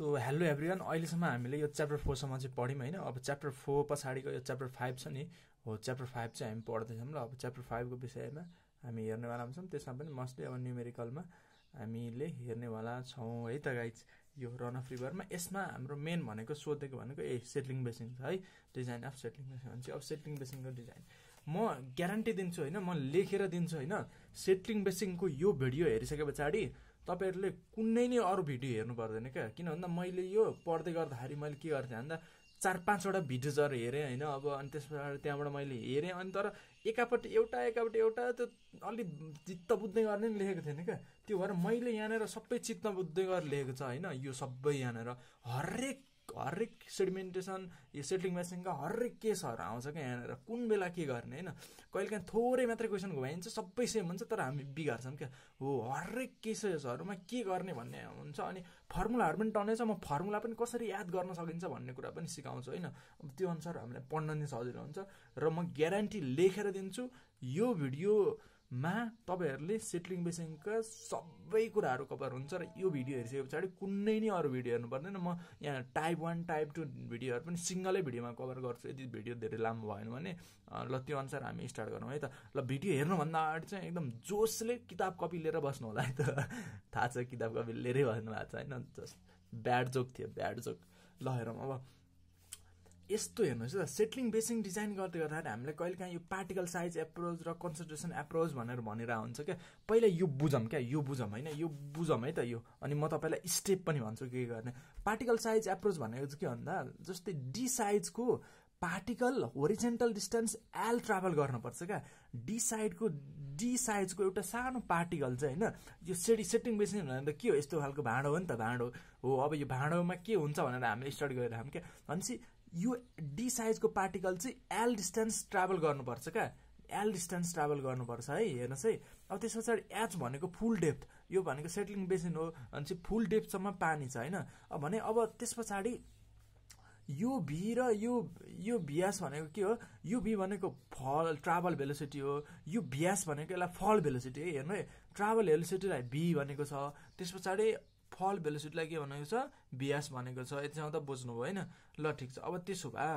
So hello everyone अहिलेसम्म हामीले यो च्याप्टर फोरसम्म चाहिँ पढ्यौँ होइन। अब च्याप्टर फोर पछाडिको यो च्याप्टर फाइभ छ नि हो च्याप्टर फाइभ चाहिँ हामी पढ्दैछौँ ल। अब च्याप्टर फाइभको विषयमा हामी हेर्नेवाला छौँ त्यसमा पनि मस्टली अब न्युमेरिकलमा हामीले हेर्नेवाला छौँ है त गाइज यो रन अफ रिभरमा यसमा हाम्रो मेन भनेको सोधेको भनेको ए सेटलिङ बेसिङ छ है। डिजाइन अफ सेटलिङ बेसिङ भने चाहिँ अब सेटलिङ बेसिङको डिजाइन म ग्यारेन्टी दिन्छु होइन म लेखेर दिन्छु होइन। सेटलिङ बेसिङको यो भिडियो हेरिसके पछाडि तपाईँहरूले कुनै नै अरू भिडियो हेर्नु पर्दैन क्या। किन भन्दा मैले यो पढ्दै गर्दाखेरि मैले के गर्थेँ भन्दा चार पाँचवटा भिडियोजहरू हेरेँ होइन अब अनि त्यस पछाडि त्यहाँबाट मैले हेरेँ अनि तर एकापट्टि एउटा एकापट्टि एउटा त्यो अलिक चित्त बुझ्दै गर्ने नि लेखेको थिएन क्या। त्यो भएर मैले यहाँनिर सबै चित्त बुझ्दै गरेर लेखेको छ होइन यो सबै यहाँनिर। हरेक हरेक सेडिमेन्टेसन यो सेटलिङ मेसिनका हरेक केसहरू आउँछ क्या यहाँनिर। कुन बेला के गर्ने होइन? कहिले काहीँ थोरै मात्रै क्वेसन घुमाइन्छ सबै सेम हुन्छ तर हामी बिगार्छौँ क्या। हो हरेक केसेसहरूमा के गर्ने भन्ने हुन्छ अनि फर्मुलाहरू पनि टन्नै छ। म फर्मुला पनि कसरी याद गर्न सकिन्छ भन्ने कुरा पनि सिकाउँछु होइन? अब त्यो अनुसार हामीलाई पढ्न नि सजिलो हुन्छ र म ग्यारेन्टी लेखेर दिन्छु यो भिडियो मा तपाईँहरूले सेटलिङ बेसिङका सबै कुराहरू कभर हुन्छ र यो भिडियो हेरिसके पछाडि कुनै नै अरू भिडियो हेर्नु पर्दैन। म यहाँ टाइप वान टाइप टू भिडियोहरू पनि सिङ्गलै भिडियोमा कभर गर्छु। यदि भिडियो धेरै लामो भएन भने ल त्यो अनुसार हामी स्टार्ट गरौँ है त। ल भिडियो हेर्नुभन्दा अगाडि चाहिँ एकदम जोसले किताब कपी लिएर बस्नु होला है त। थाहा छ किताब कपी लिएरै बस्नु भएको छ होइन? जस्ट ब्याड जोक थियो ब्याड जोक ल हेरौँ अब। यस्तो हेर्नुहोस् त सेटलिङ बेसिङ डिजाइन गर्दै गर्दाखेरि हामीले कहिले काहीँ यो पार्टिकल साइज एप्रोच र कन्सन्ट्रेसन एप्रोच भनेर भनेर हुन्छ क्या। पहिला यो बुझौँ क्या यो बुझौँ होइन यो बुझौँ है त यो। अनि म तपाईँलाई स्टेप पनि भन्छु के गर्ने। पार्टिकल साइज एप्रोच भनेको चाहिँ के भन्दा जस्तै डी साइजको particle horizontal distance L travel गर्नुपर्छ क्या। डी साइडको डी साइजको एउटा सानो पार्टिकल चाहिँ होइन यो सेडी सेटिङ बेसिङ भने त के हो? यस्तो खालको भाँडो हो नि त भाँडो हो। अब यो भाँडोमा के हुन्छ भनेर हामीले स्टार्ट गरेर हामी क्या। भनेपछि यो डी साइजको पार्टिकल चाहिँ एल डिस्टेन्स ट्राभल गर्नुपर्छ क्या। एल डिस्टेन्स ट्राभल गर्नुपर्छ है हेर्नुहोस् है। अब त्यस पछाडि एच भनेको फुल डेप्थ यो भनेको सेटलिङ बेसिन हो भने चाहिँ फुल डेप्थसम्म पानी छ होइन? अब भने अब त्यस पछाडि यो भी र यो यो भियास भनेको के हो? यो भी भनेको फल ट्राभल भेलोसिटी हो। यो भियास भनेको यसलाई फल भेलोसिटी है हेर्नु है। ट्राभल भेलोसिटीलाई भी भनेको छ। त्यस पछाडि फल भेलोसिटीलाई के भनेको छ? बियास भनेको छ। यतिसम्म त बुझ्नुभयो होइन? ल ठिक छ। अब त्यसो भए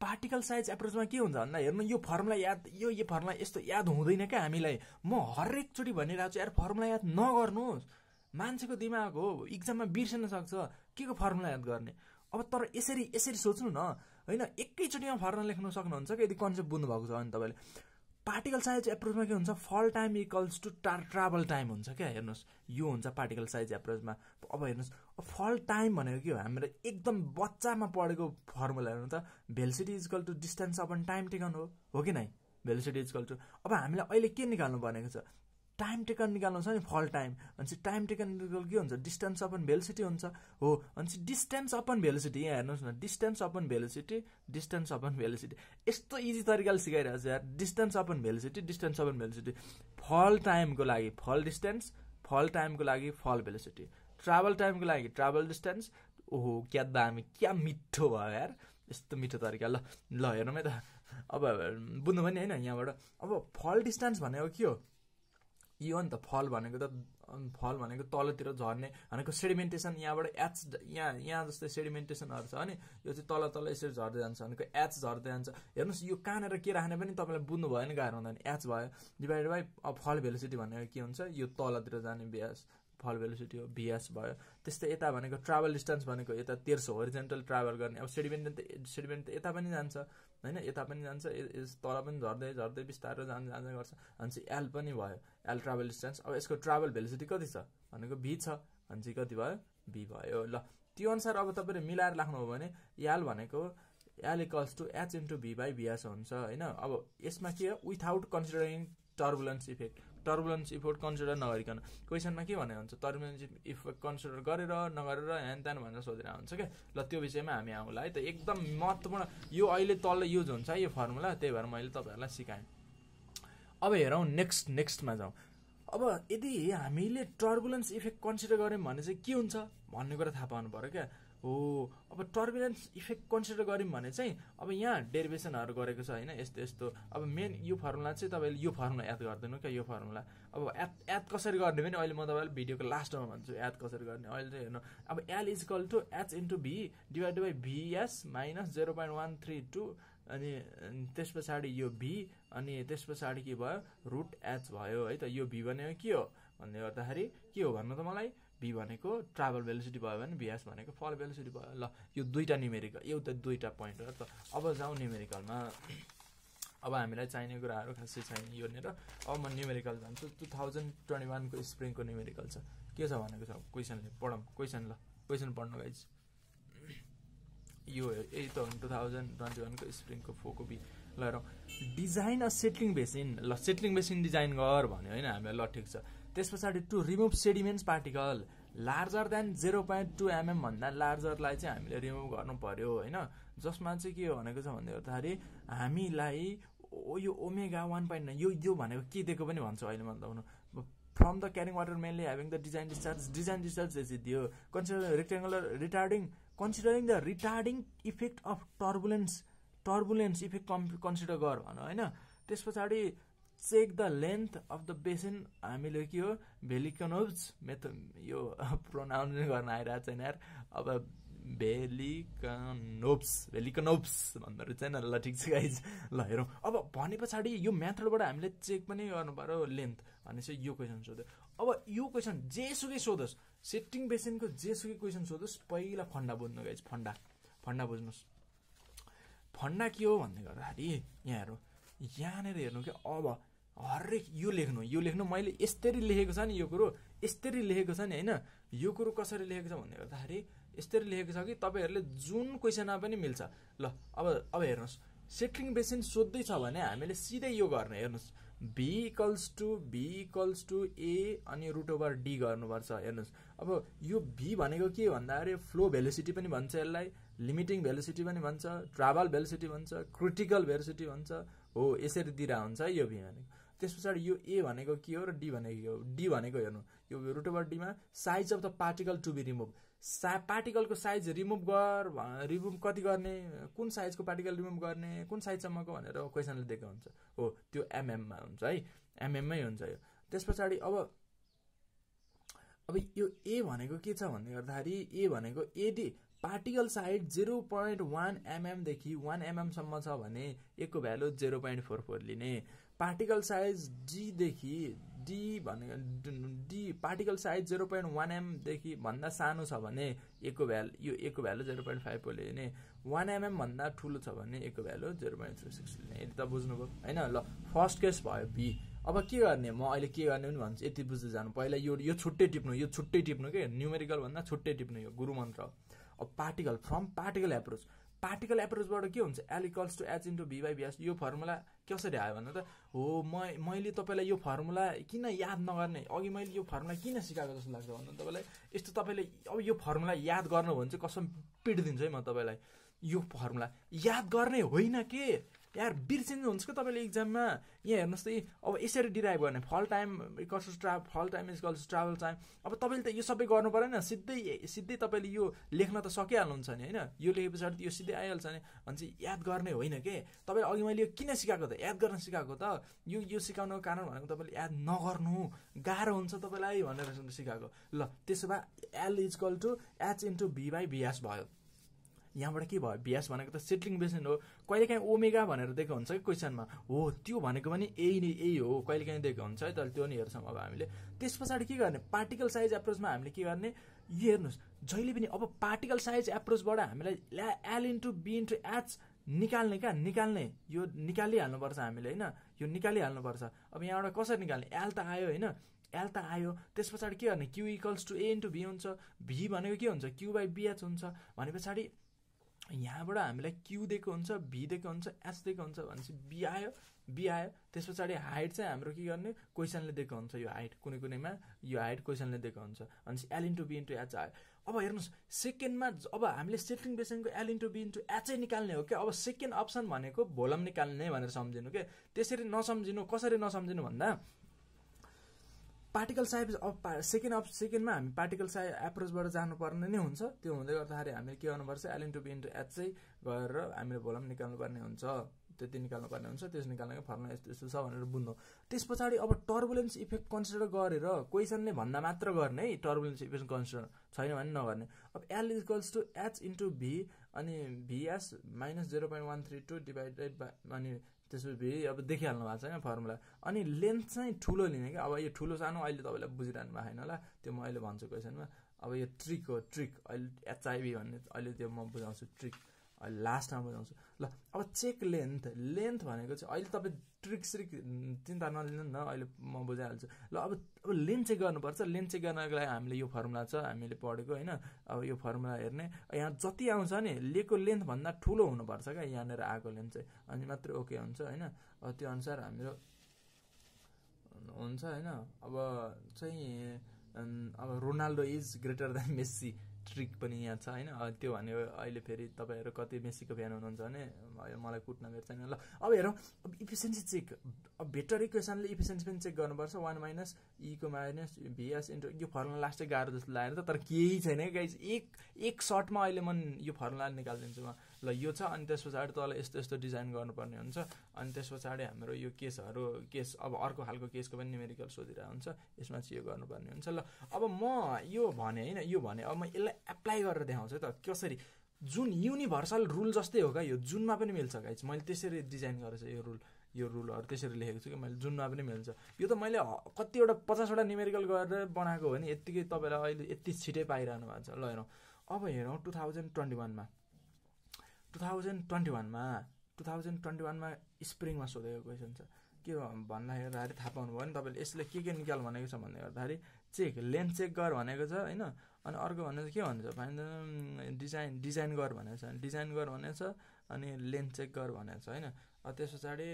पार्टिकल साइज एप्रोचमा के हुन्छ भन्दा हेर्नु यो फर्मुला याद यो यो फर्मुला यस्तो याद हुँदैन क्या हामीलाई। म हरेकचोटि भनिरहेको छु यार फर्मुला याद नगर्नुहोस्। मान्छेको दिमाग हो इक्जाममा बिर्सन सक्छ। के को फर्मुला याद गर्ने? अब तर यसरी यसरी सोच्नु न। होइन एकैचोटिमा फर्मुला लेख्न सक्नुहुन्छ कि यदि कन्सेप्ट बुझ्नुभएको छ भने तपाईँले। पार्टिकल साइज एप्रोचमा के हुन्छ? फल टाइम इक्वल्स टु टा ट्राभल टाइम हुन्छ क्या? हेर्नुहोस् यो हुन्छ पार्टिकल साइज एप्रोचमा अब हेर्नुहोस् फल टाइम भनेको के हो? हाम्रो एकदम बच्चामा पढेको फर्मुला हेर्नु त velocity equal to distance upon time taken हो हो कि नै? भेलिसिटी इजकल टु अब हामीलाई अहिले के निकाल्नु भनेको छ? टाइम टेकन निकाल्नु छ नि फल टाइम। भनेपछि टाइम टेकन के हुन्छ? डिस्टेन्स अपन भेलोसिटी हुन्छ। हो। भनेपछि डिस्टेन्स अपन भेलोसिटी यहाँ हेर्नुहोस् न। Distance upon velocity distance upon velocity. यस्तो इजी तरिकाले सिकाइरहेको छ यार। Distance upon velocity distance upon velocity. Fall टाइमको लागि फल डिस्टेन्स फल टाइमको लागि फल भेलोसिटी। ट्राभल टाइमको लागि ट्राभल डिस्टेन्स। ओहो क्या दामी क्या मिठो भयो यार। यस्तो मिठो तरिका। ल ल हेरौँ है त। अब बुझ्नु पनि होइन यहाँबाट। अब फल डिस्टेन्स भनेको के हो? यो नि त फल भनेको त फल भनेको तलतिर झर्ने भनेको सेडिमेन्टेसन यहाँबाट एच यहाँ यहाँ जस्तै सेडिमेन्टेसनहरू छ भने यो चाहिँ तल तल यसरी झर्दै जान्छ भनेको एच झर्दै जान्छ। हेर्नुहोस् यो कहाँनिर के राख्ने पनि तपाईँलाई बुझ्नु भयो नि गाह्रो हुँदैन। एच भयो डिभाइडेड बाई फल भेलोसिटी भनेको के हुन्छ? यो तलतिर जाने ब्यास फल भेलोसिटी हो भिएस भयो। त्यस्तै यता भनेको ट्राभल डिस्टेन्स भनेको यता तेर्सो होरिजेन्टल ट्राभल गर्ने। अब सेडिमेन्ट सेडिमेन्ट त यता पनि जान्छ। होइन यता पनि जान्छ तल पनि झर्दै झर्दै बिस्तारै जान्छ जान्छ गर्छ। भनेपछि एल पनि भयो। एल ट्राभल डिस्टेन्स अब यसको ट्राभल भेलोसिटी कति छ? भनेको भी छ। भनेपछि कति भयो? भी भयो। ल त्यो अनुसार अब तपाईँले मिलाएर राख्नुभयो भने एल भनेको L equals to H into V by VS हुन्छ होइन? अब यसमा के हो? Without considering turbulence effect turbulence effect consider नगरिकन। क्वेसनमा के भने हुन्छ? टर्बुलेन्स इफेक्ट कन्सिडर गरेर नगरेर ह्यान त्यान भनेर सोधेर हुन्छ क्या? ल त्यो विषयमा हामी आउँला है त। एकदम महत्त्वपूर्ण। यो अहिले तल युज हुन्छ यो फर्मुला त्यही भएर मैले तपाईँहरूलाई सिकाएँ। अब हेरौँ नेक्स्ट नेक्स्टमा जाउँ। अब यदि हामीले टर्बुलेन्स इफेक्ट कन्सिडर गऱ्यौँ भने चाहिँ के हुन्छ? भन्ने कुरा थाहा पाउनु पऱ्यो क्या? हो अब टर्बुलेन्स इफेक्ट कन्सिडर गऱ्यौँ भने चाहिँ अब यहाँ डेरिभेसनहरू गरेको छ होइन यस्तो यस्तो। अब मेन यो फर्मुला चाहिँ तपाईँले यो फर्मुला याद गरिदिनु क्या यो फर्मुला अब याद याद कसरी गर्ने भने अहिले म तपाईँलाई भिडियोको लास्टमा भन्छु याद कसरी गर्ने। अहिले चाहिँ हेर्नु अब L equal to H into V divide by VS minus zero point one three two अनि त्यस पछाडि यो भी अनि त्यस पछाडि के भयो? रुट एच भयो है त। यो भी भनेको के हो? भन्ने गर्दाखेरि के हो भन्नु त मलाई? भी भनेको ट्राभल भेलिसिटी भयो भने भिएस भनेको फल भेलिसिटी भयो। ल यो दुईवटा न्युमेरिकल एउटा दुईवटा पोइन्ट हो। त अब जाउँ न्युमेरिकलमा अब हामीलाई चाहिने कुराहरू खासै छैन यो र अब म न्युमेरिकल जान्छु। टु थाउजन्ड ट्वेन्टी वानको स्प्रिङको न्युमेरिकल छ। के छ भनेको छ? क्वेसनले पढौँ। क्वेसन ल। क्वेसन पढ्नु गाइज यो यही त हो। टु थाउजन्ड ट्वेन्टी वानको स्प्रिङको फोको बी ल डिजाइन अ सेटलिङ बेसिन ल सेटलिङ बेसिन डिजाइन गर भन्यो। होइन हामीलाई ल ठिक छ। त्यस पछाडि to remove sediments particle larger than zero point two mm भन्दा लार्जरलाई चाहिँ हामीले रिमुभ गर्नु पर्यो होइन? जसमा चाहिँ के भनेको छ भन्दै गर्दाखेरि हामीलाई यो ओमेगा वान पोइन्ट नाइन यो यो भनेको के दिएको पनि भन्छु अहिले भन्दा from the carrying water mainly having the design discharge design discharge चाहिँ दियो consider rectangular retarding considering the retarding effect of turbulence turbulence effect consider गर भन होइन? त्यस पछाडि check the length of the basin हामीले के हो भेलिकनोब्स मेथ यो प्रोनाउन्स गर्न आइरहेको छैन यार। अब भेलिकनोब्स भेलिकनोब्स भन्दो रहेछ होइन ल ठिक छ गाइज ल हेरौँ। अब भने पछाडि यो मेथडबाट हामीले चेक पनि गर्नु पऱ्यो लेन्थ चाहिँ यो क्वेसन सोध्यो। अब यो क्वेसन जेसुकै सोधोस् सेटिङ बेसिनको जेसुकै क्वेसन सोधोस् पहिला फन्डा बुझ्नु गाइज फन्डा। फन्डा बुझ्नुहोस्। फन्डा के हो भन्दै गर्दाखेरि यहाँ हेरौँ। यहाँनिर हेर्नु क्या अब हरेक यो लेख्नु यो लेख्नु मैले यस्तरी लेखेको छ नि यो कुरो। यस्तरी लेखेको छ नि होइन? यो कुरो कसरी लेखेको छ भन्ने गर्दाखेरि यस्तरी लेखेको छ कि तपाईँहरूले जुन क्वेसनमा पनि मिल्छ। ल अब अब हेर्नुहोस्। सेट्रिङ बेसिन सोध्दैछ भने हामीले सिधै यो गर्ने हेर्नुहोस्। V equals to V equals to A अनि रुट ओभर डी गर्नुपर्छ हेर्नुहोस्। अब यो भी भनेको के भन्दाखेरि फ्लो भेलोसिटी पनि भन्छ यसलाई लिमिटिङ भेलोसिटी पनि भन्छ ट्राभल भेलोसिटी भन्छ क्रिटिकल भेलोसिटी भन्छ। हो यसरी दिइरह हुन्छ यो भी भनेको। त्यस पछाडि यो ए भनेको के हो र डी भनेको के हो? डी भनेको हेर्नु। यो root over डीमा size of the particle to be remove सा पार्टिकलको साइज रिमुभ गर रिमुभ कति गर्ने कुन साइजको पार्टिकल रिमुभ गर्ने कुन साइजसम्मको भनेर क्वेसनले दिएको हुन्छ। हो त्यो एमएममा हुन्छ है। एमएममै हुन्छ यो। त्यस पछाडि अब अब यो ए भनेको के छ भन्ने गर्दाखेरि ए भनेको AD particle size zero point one एमएमदेखि one एमएमसम्म छ भने एकको value zero point four four लिने। पार्टिकल साइज डीदेखि डी भनेको D particle size zero point one एमदेखि भन्दा सानो छ भने एकको भ्यालु यो एकको value zero point five four लिने। वान एमएम भन्दा ठुलो छ भने एकको value zero point three six लिने। यति त बुझ्नुभयो होइन? ल फर्स्ट केस भयो बी अब के गर्ने? म अहिले के गर्ने पनि भन्छु यति बुझ्दै जानु। पहिला यो यो छुट्टै टिप्नु यो छुट्टै टिप्नु के? भन्दा छुट्टै टिप्नु यो गुरु मन्त्र अब particle from particle approach particle एप्रोचबाट के हुन्छ? L equals to H into V by VS यो फर्मुला कसरी आयो भन्दा त हो म मैले तपाईँलाई यो फर्मुला किन याद नगर्ने? अघि मैले यो फर्मुला किन सिकाएको जस्तो लाग्छ? भन्दा तपाईँलाई यस्तो तपाईँले अब यो फर्मुला याद गर्नु भने चाहिँ कसम पिटिदिन्छु है म तपाईँलाई। यो फर्मुला याद गर्ने होइन के? यार बिर्सिनुहुन्छ क्या तपाईँले इक्जाममा यहाँ हेर्नुहोस् त अब यसरी डिराइभ गर्ने। फल time equals ट्रा fall time equals travel time. अब तपाईँले त यो सबै गर्नु परेन सिधै सिधै तपाईँले यो लेख्न त सकिहाल्नुहुन्छ नि होइन? यो लेखे पछाडि यो सिधै आइहाल्छ नि। भने याद गर्ने होइन के? तपाईँले अघि मैले यो किन सिकाएको त? याद गर्न सिकाएको त? यो यो सिकाउनुको कारण भनेको तपाईँले याद नगर्नु। गाह्रो हुन्छ तपाईँलाई भनेर सिकाएको। ल त्यसो भए L equal to H into V by VS भयो। यहाँबाट के भयो? बिएस भनेको त सेटलिङ बेसिन हो। कहिलेकाहीँ ओमेगा भनेर दिएको हुन्छ कि क्वेसनमा? हो त्यो भनेको पनि यही नै यही हो। कहिलेकाहीँ दिएको हुन्छ है तर त्यो नि हेर्छौँ अब हामीले। त्यस पछाडि के गर्ने? पार्टिकल साइज एप्रोचमा हामीले के गर्ने? यो हेर्नुहोस्। जहिले पनि अब पार्टिकल साइज एप्रोचबाट हामीलाई L into B into H निकाल्ने क्या निकाल्ने। यो निकालिहाल्नुपर्छ हामीले होइन? यो निकालिहाल्नुपर्छ। अब यहाँबाट कसरी निकाल्ने? एल त आयो होइन? एल त आयो। त्यस पछाडि के गर्ने? Q equals to A into V हुन्छ। भी भनेको के हुन्छ? क्यु बाई बिएच हुन्छ। भने पछाडि यहाँबाट हामीलाई क्यु दिएको हुन्छ भी दिएको हुन्छ एच दिएको हुन्छ भनेपछि बी आयो बी आयो त्यस पछाडि हाइट चाहिँ हाम्रो के गर्ने? क्वेसनले दिएको हुन्छ यो हाइट कुनै कुनैमा यो हाइट क्वेसनले दिएको हुन्छ। भनेपछि L into B into H आयो। अब हेर्नुहोस् सेकेन्डमा अब हामीले सेटिङ बेसनको एल इन्टु बी इन्टु एचै निकाल्ने हो क्या? अब सेकेन्ड अप्सन भनेको भोलम निकाल्ने भनेर सम्झिनु क्या त्यसरी नसम्झिनु कसरी नसम्झिनु भन्दा पार्टिकल साइज पा सेकेन्ड अफ सेकेन्डमा हामी पार्टिकल साइज एप्रोचबाट जानुपर्ने नै हुन्छ। त्यो हुँदै गर्दाखेरि हामीले के गर्नुपर्छ L into B into H चाहिँ गरेर हामीले भोलम निकाल्नुपर्ने हुन्छ। त्यति निकाल्नुपर्ने हुन्छ त्यस निकाल्नेको फर्मुला यस्तो यस्तो छ भनेर बुझ्नु। त्यस पछाडि अब टर्बुलेन्स इफेक्ट कन्सिडर गरेर क्वेसनले भन्दा मात्र गर्ने है टर्बुलेन्स इफेक्ट कन्सिडर छैन भने नगर्ने। अब L equals to H into V अनि VS minus zero point one three two divided by अनि त्यसपछि अब देखिहाल्नु भएको छ क्या फर्मुला अनि लेन्थ चाहिँ ठुलो लिने क्या। अब यो ठुलो सानो अहिले तपाईँलाई बुझिरहनु भएको छैन होला। त्यो म अहिले भन्छु क्वेसनमा अब यो ट्रिक हो ट्रिक अहिले एचआइभी भन्ने अहिले त्यो म बुझाउँछु ट्रिक अहिले लास्टमा बुझाउँछु ल अब चेक लेन्थ लेन्थ भनेको चाहिँ अहिले तपाईँ ट्रिक स्रिक चिन्ता नलिनु न अहिले म बुझाइहाल्छु। ल अब अब लेन्थ चेक गर्नुपर्छ। लेन्थ चेक गर्नको लागि हामीले यो फर्मुला छ हामीले पढेको होइन। अब यो फर्मुला हेर्ने। यहाँ जति आउँछ नि लिएको लेन्थभन्दा ठुलो हुनुपर्छ क्या। यहाँनिर आएको लेन्थ चाहिँ। अनि मात्रै ओके हुन्छ होइन? त्यो अनुसार हाम्रो हुन्छ होइन? अब चाहिँ अब Ronaldo is greater than Messi. Trick पनि यहाँ छ होइन। त्यो भने अहिले फेरि तपाईँहरू कति मेसीको फ्यान हुनुहुन्छ भने मलाई कुट्न भेट्छ नि ल अब हेरौँ अब इफिसियन्सी चेक अब भेक्टर इक्वेसनले इफिसियन्सी पनि चेक गर्नुपर्छ। वान माइनस इको माइनस भिएस इन्टु यो फर्मुला लास्टै गाह्रो जस्तो लागेर त तर केही छैन क्या एक एक सर्टमा अहिले म यो फर्मुला निकालिदिन्छु म। ल यो छ अनि त्यस पछाडि तल यस्तो यस्तो डिजाइन गर्नुपर्ने हुन्छ। अनि त्यस पछाडि हाम्रो यो केसहरू केस अब अर्को खालको केसको पनि न्युमेरिकल सोधिरहेको हुन्छ। यसमा चाहिँ यो गर्नुपर्ने हुन्छ। ल अब म यो भने होइन यो भने अब म यसलाई एप्लाई गरेर देखाउँछु त। कसरी? जुन युनिभर्सल रुल जस्तै हो क्या यो जुनमा पनि मिल्छ गाइज मैले त्यसरी डिजाइन गरेको यो रुल यो रुलहरू त्यसरी लेखेको छु कि मैले जुनमा पनि मिल्छ। यो त मैले कतिवटा पचासवटा न्युमेरिकल गरेर बनाएको हो भने यत्तिकै तपाईँलाई अहिले यति छिटै पाइरहनु भएको छ। ल हेरौँ। अब हेरौँ टु थाउजन्ड ट्वेन्टी वानमा टु थाउजन्ड ट्वेन्टी वानमा टु थाउजन्ड ट्वेन्टी वानमा स्प्रिङमा सोधेको क्वेसन छ। के भन्दाखेरि थाहा पाउनुभयो भने तपाईँले यसले के के निकाल भनेको छ भन्दै गर्दाखेरि चेक लेन्थ चेक गर भनेको छ होइन? अनि अर्को भनेको के भन्छ फाइन डिजाइन डिजाइन गर भनेको छ। डिजाइन गर भनेको छ अनि लेन्थ चेक गर भनेको छ होइन? त्यस पछाडि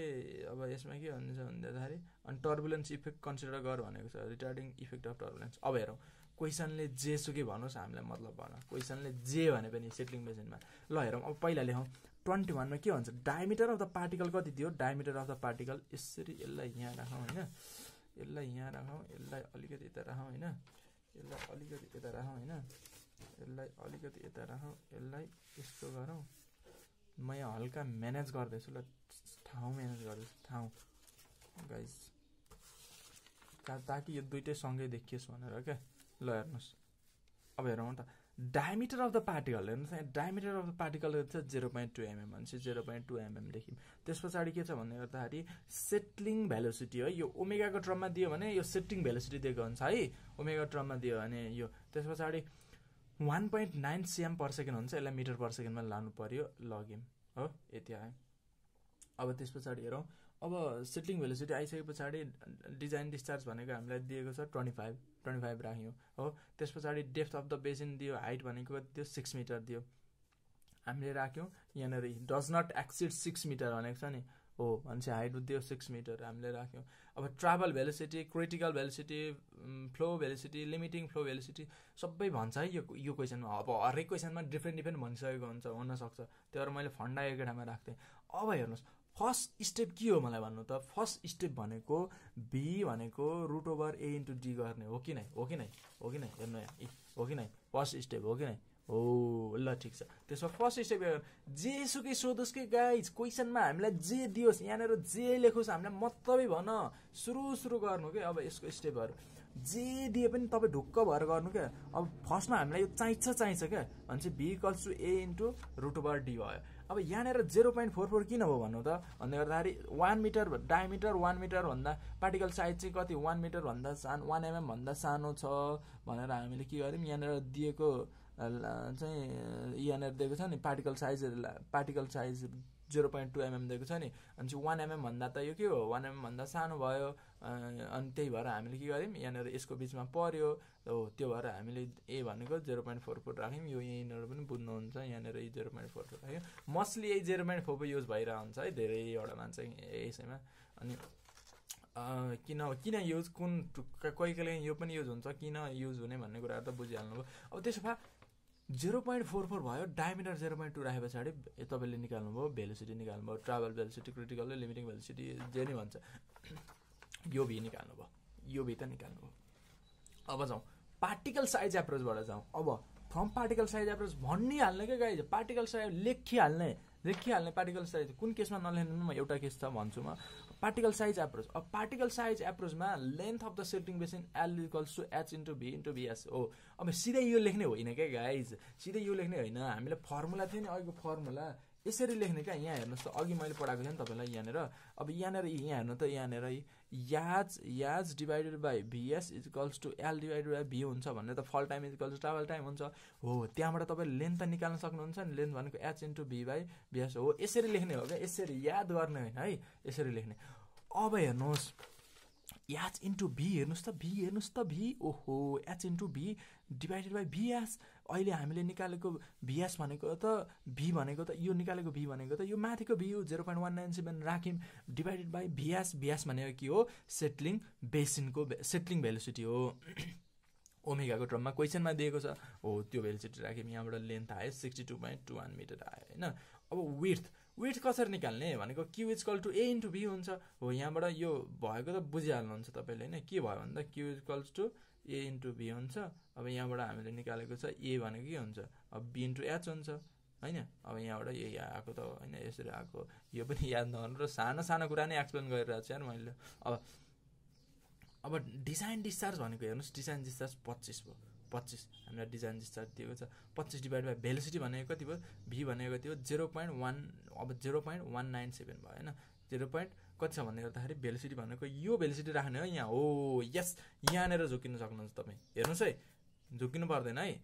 अब यसमा के भन्छ भन्दाखेरि अनि टर्बुलेन्स इफेक्ट कन्सिडर गर भनेको छ। रिटार्डिङ इफेक्ट अफ टर्बुलेन्स अब हेरौँ। क्वेसनले जेसुकै भनोस् हामीलाई मतलब भन। क्वेसनले जे भने पनि सेटलिङ मेसिनमा। ल हेरौँ अब पहिला लेखौँ। ट्वेन्टी वानमा के भन्छ? डायमिटर अफ द पार्टिकल कति थियो? Diameter of the particle. यसरी यसलाई यहाँ राखौँ होइन? यसलाई यहाँ राखौँ। यसलाई अलिकति यता राखौँ होइन? यसलाई अलिकति यता राखौँ होइन? यसलाई अलिकति यता राखौँ। यसलाई यस्तो गरौँ। म यहाँ हल्का म्यानेज गर्दैछु। ल ठाउँ म्यानेज गर्दैछु। ठाउँ। गाइस ताकि यो दुइटै सँगै देखियोस् भनेर क्या ल हेर्नुहोस् अब हेरौँ त। डायमिटर अफ द पार्टिकल हेर्नुहोस् डायमिटर अफ द पार्टिकल छ जेरो पोइन्ट टू एमएम भनेपछि जेरो पोइन्ट टू एमएमदेखि त्यस पछाडि के छ भन्ने गर्दाखेरि सेटलिङ भेलोसिटी है यो ओमेगाको ट्रममा दियो भने यो सेटिङ भेलोसिटी दिएको हुन्छ है। ओमेगा ट्रममा दियो भने यो। त्यस पछाडि one point nine cm per second हुन्छ यसलाई मिटर पर सेकेन्डमा लानु पऱ्यो लग्यौँ हो यति आयो। अब त्यस पछाडि हेरौँ अब सेटलिङ भेलोसिटी आइसके पछाडि डिजाइन डिस्चार्ज भनेको हामीलाई दिएको छ ट्वेन्टी फाइभ ट्वेन्टी फाइभ राख्यौँ हो। त्यस पछाडि डेप्थ अफ द बेसिन दियो हाइट भनेको त्यो सिक्स मिटर दियो। हामीले राख्यौँ यहाँनिर does not exceed six metre भनेको छ नि। हो भनेपछि हाइट दियो सिक्स मिटर हामीले राख्यौँ। अब travel velocity critical velocity flow velocity limiting flow velocity सबै भन्छ है यो यो क्वेसनमा अब हरेक क्वेसनमा डिफ्रेन्ट डिफ्रेन्ट भनिसकेको हुन्छ हुनसक्छ। त्यो मैले फन्डा एकैठामा राख्थेँ। अब हेर्नुहोस् फर्स्ट स्टेप के हो मलाई भन्नु त? फर्स्ट स्टेप भनेको बी भनेको root over A into D गर्ने हो कि नै हो कि नै हो कि नै हेर्नु यहाँ। हो कि नै फर्स्ट स्टेप हो कि नै हो ल ठिक छ। त्यसमा फर्स्ट स्टेप जेसुकै सोधोस् कि गाइज क्वेसनमा हामीलाई जे दियोस् यहाँनिर जे लेखोस् हामीलाई मतलबै भन। सुरु सुरु गर्नु कि? अब यसको स्टेपहरू। जे दिए पनि तपाईँ ढुक्क भएर गर्नु क्या अब फर्स्टमा हामीलाई यो चाहिन्छ चाहिन्छ क्या भनेपछि B equals to A into root over D भयो। अब यहाँनिर जेरो पोइन्ट फोर फोर किन हो भन्नु त? भन्दै गर्दाखेरि वान मिटर डायमिटर वान मिटरभन्दा पार्टिकल साइज चाहिँ कति? वान मिटरभन्दा सानो वान एमएमभन्दा सानो छ भनेर हामीले के गर्यौँ? यहाँनिर दिएको चाहिँ यहाँनिर दिएको छ नि particle size particle size zero point two mm दिएको छ नि। अनि चाहिँ वान एमएम भन्दा त यो के हो? वान एमएम भन्दा सानो भयो। अनि त्यही भएर हामीले के गर्यौँ यहाँनिर यसको बिचमा पऱ्यो। हो त्यो भएर हामीले ए भनेको जेरो पोइन्ट फोर फोर राख्यौँ। यो यहीँनिर पनि बुझ्नुहुन्छ। यहाँनिर जेरो पोइन्ट फोर फोर राख्यौँ। मोस्टली यही जेरो पोइन्ट फोर युज भइरहेको हुन्छ है धेरैवटा मान्छे यसैमा। अनि किन किन युज कुन कोही कहिले यो पनि युज हुन्छ। किन युज हुने भन्ने कुराहरू त बुझिहाल्नुभयो। अब त्यसो भए जेरो पोइन्ट फोर फोर भयो डायमिटर जेरो पोइन्ट टू राखे पछाडि तपाईँले निकाल्नुभयो velocity निकाल्नुभयो travel velocity critical limiting velocity जे नै भन्छ। यो भी निकाल्नुभयो। यो भी त निकाल्नुभयो। अब जाउँ। पार्टिकल साइज एप्रोचबाट जाउँ। अब फ्रम पार्टिकल साइज एप्रोच भनिहाल्ने क्या गाइज? पार्टिकल साइज लेखिहाल्ने। लेखिहाल्ने पार्टिकल साइज कुन केसमा नलेख्नु म एउटा केस छ भन्छु म। पार्टिकल साइज एप्रोच अब particle size एप्रोचमा length of the settling basin L equals to H into V into VS हो अब सिधै यो लेख्ने होइन क्या गाइज सिधै यो लेख्ने होइन। हामीलाई फर्मुला थियो नि अहिलेको फर्मुला यसरी लेख्ने क्या? यहाँ हेर्नुहोस् त अघि मैले पढाएको थिएँ नि तपाईँलाई यहाँनिर। अब यहाँनिर यहाँ हेर्नु त यहाँनिर याज याज divided by VS equals to L divided by V हुन्छ भने त fall time equals to travel time हुन्छ। हो त्यहाँबाट तपाईँले लेन्थ त निकाल्न सक्नुहुन्छ नि। लेन्थ भनेको H into V by VS हो। यसरी लेख्ने हो क्या? यसरी याद गर्ने होइन है? यसरी लेख्ने। अब हेर्नुहोस् एच इन्टु भी हेर्नुहोस् त भी हेर्नुहोस् त भी ओहो H into V divided by VS अहिले हामीले निकालेको भिएस भनेको त भी भनेको त यो निकालेको भी भनेको त यो माथिको भी हो zero point one nine seven राख्यौँ डिभाइडेड बाई भिएस भिएस भनेको के हो? सेटलिङ बेसिनको सेटलिङ भेलोसिटी हो। ओमेगाको ट्रममा क्वेसनमा दिएको छ। हो त्यो भेलोसिटी राख्यौँ यहाँबाट लेन्थ आयो sixty two point two one metre आयो होइन? अब विथ विथ कसरी निकाल्ने भनेको Q equal to A into V हुन्छ। हो यहाँबाट यो भएको त बुझिहाल्नुहुन्छ तपाईँले होइन। के भयो भन्दा Q equals to A into V हुन्छ। अब यहाँबाट हामीले निकालेको छ ए भनेको के हुन्छ? अब बी इन्टु एच हुन्छ होइन? अब यहाँबाट यही आएको त होइन? यसरी आएको यो पनि याद नगर्नु र सानो सानो कुरा नै एक्सप्लेन गरिरहेको छु यार मैले। अब अब डिजाइन डिस्चार्ज भनेको हेर्नुहोस्। डिजाइन डिस्चार्ज पच्चिस भयो। पच्चिस हामीलाई डिजाइन डिस्चार्ज दिएको छ। पच्चिस डिभाइड बाई भेलोसिटी भनेको कति भयो? भी भनेको कति हो? जेरो पोइन्ट वान अब zero point one nine seven भयो होइन? जेरो पोइन्ट कति छ भन्ने गर्दाखेरि भेलोसिटी भनेको यो भेलोसिटी राख्ने हो यहाँ। हो यस यहाँनिर झुकिनु सक्नुहुन्छ तपाईँ। हेर्नुहोस् है झुकिनु पर्दैन है।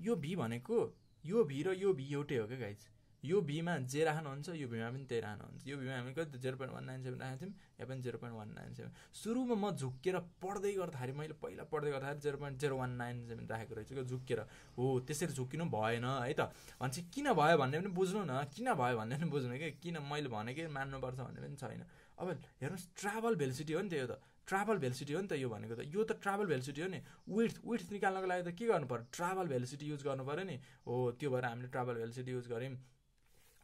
यो भी भनेको यो भी र यो भी एउटै हो क्या गाइज यो भीमा जे राख्नुहुन्छ यो भीमा पनि त्यही राख्नुहुन्छ यो भीमा हामी कति zero point one nine seven राखेको थियौँ यहाँ पनि zero point one nine seven. सुरुमा म झुक्केर पढ्दै गर्दाखेरि मैले पहिला पढ्दै गर्दाखेरि zero point zero one nine seven राखेको रहेछु क्या झुक्केर। हो त्यसरी झुक्किनु भएन है त? भनेपछि किन भयो भन्ने पनि बुझ्नु न किन भयो भन्ने पनि बुझ्नु कि किन मैले भनेकै मान्नुपर्छ भन्ने पनि छैन। अब हेर्नुहोस् ट्राभल भेलिसिटी हो नि त यो त। ट्राभल भेलिसिटी हो नि त यो भनेको त। यो त ट्राभल भेलिसिटी हो नि। विथ विथ निकाल्नको लागि त के गर्नु पऱ्यो ट्राभल भेलिसिटी युज गर्नु पऱ्यो नि। हो त्यो भएर हामीले ट्राभल भेलिसिटी युज गऱ्यौँ।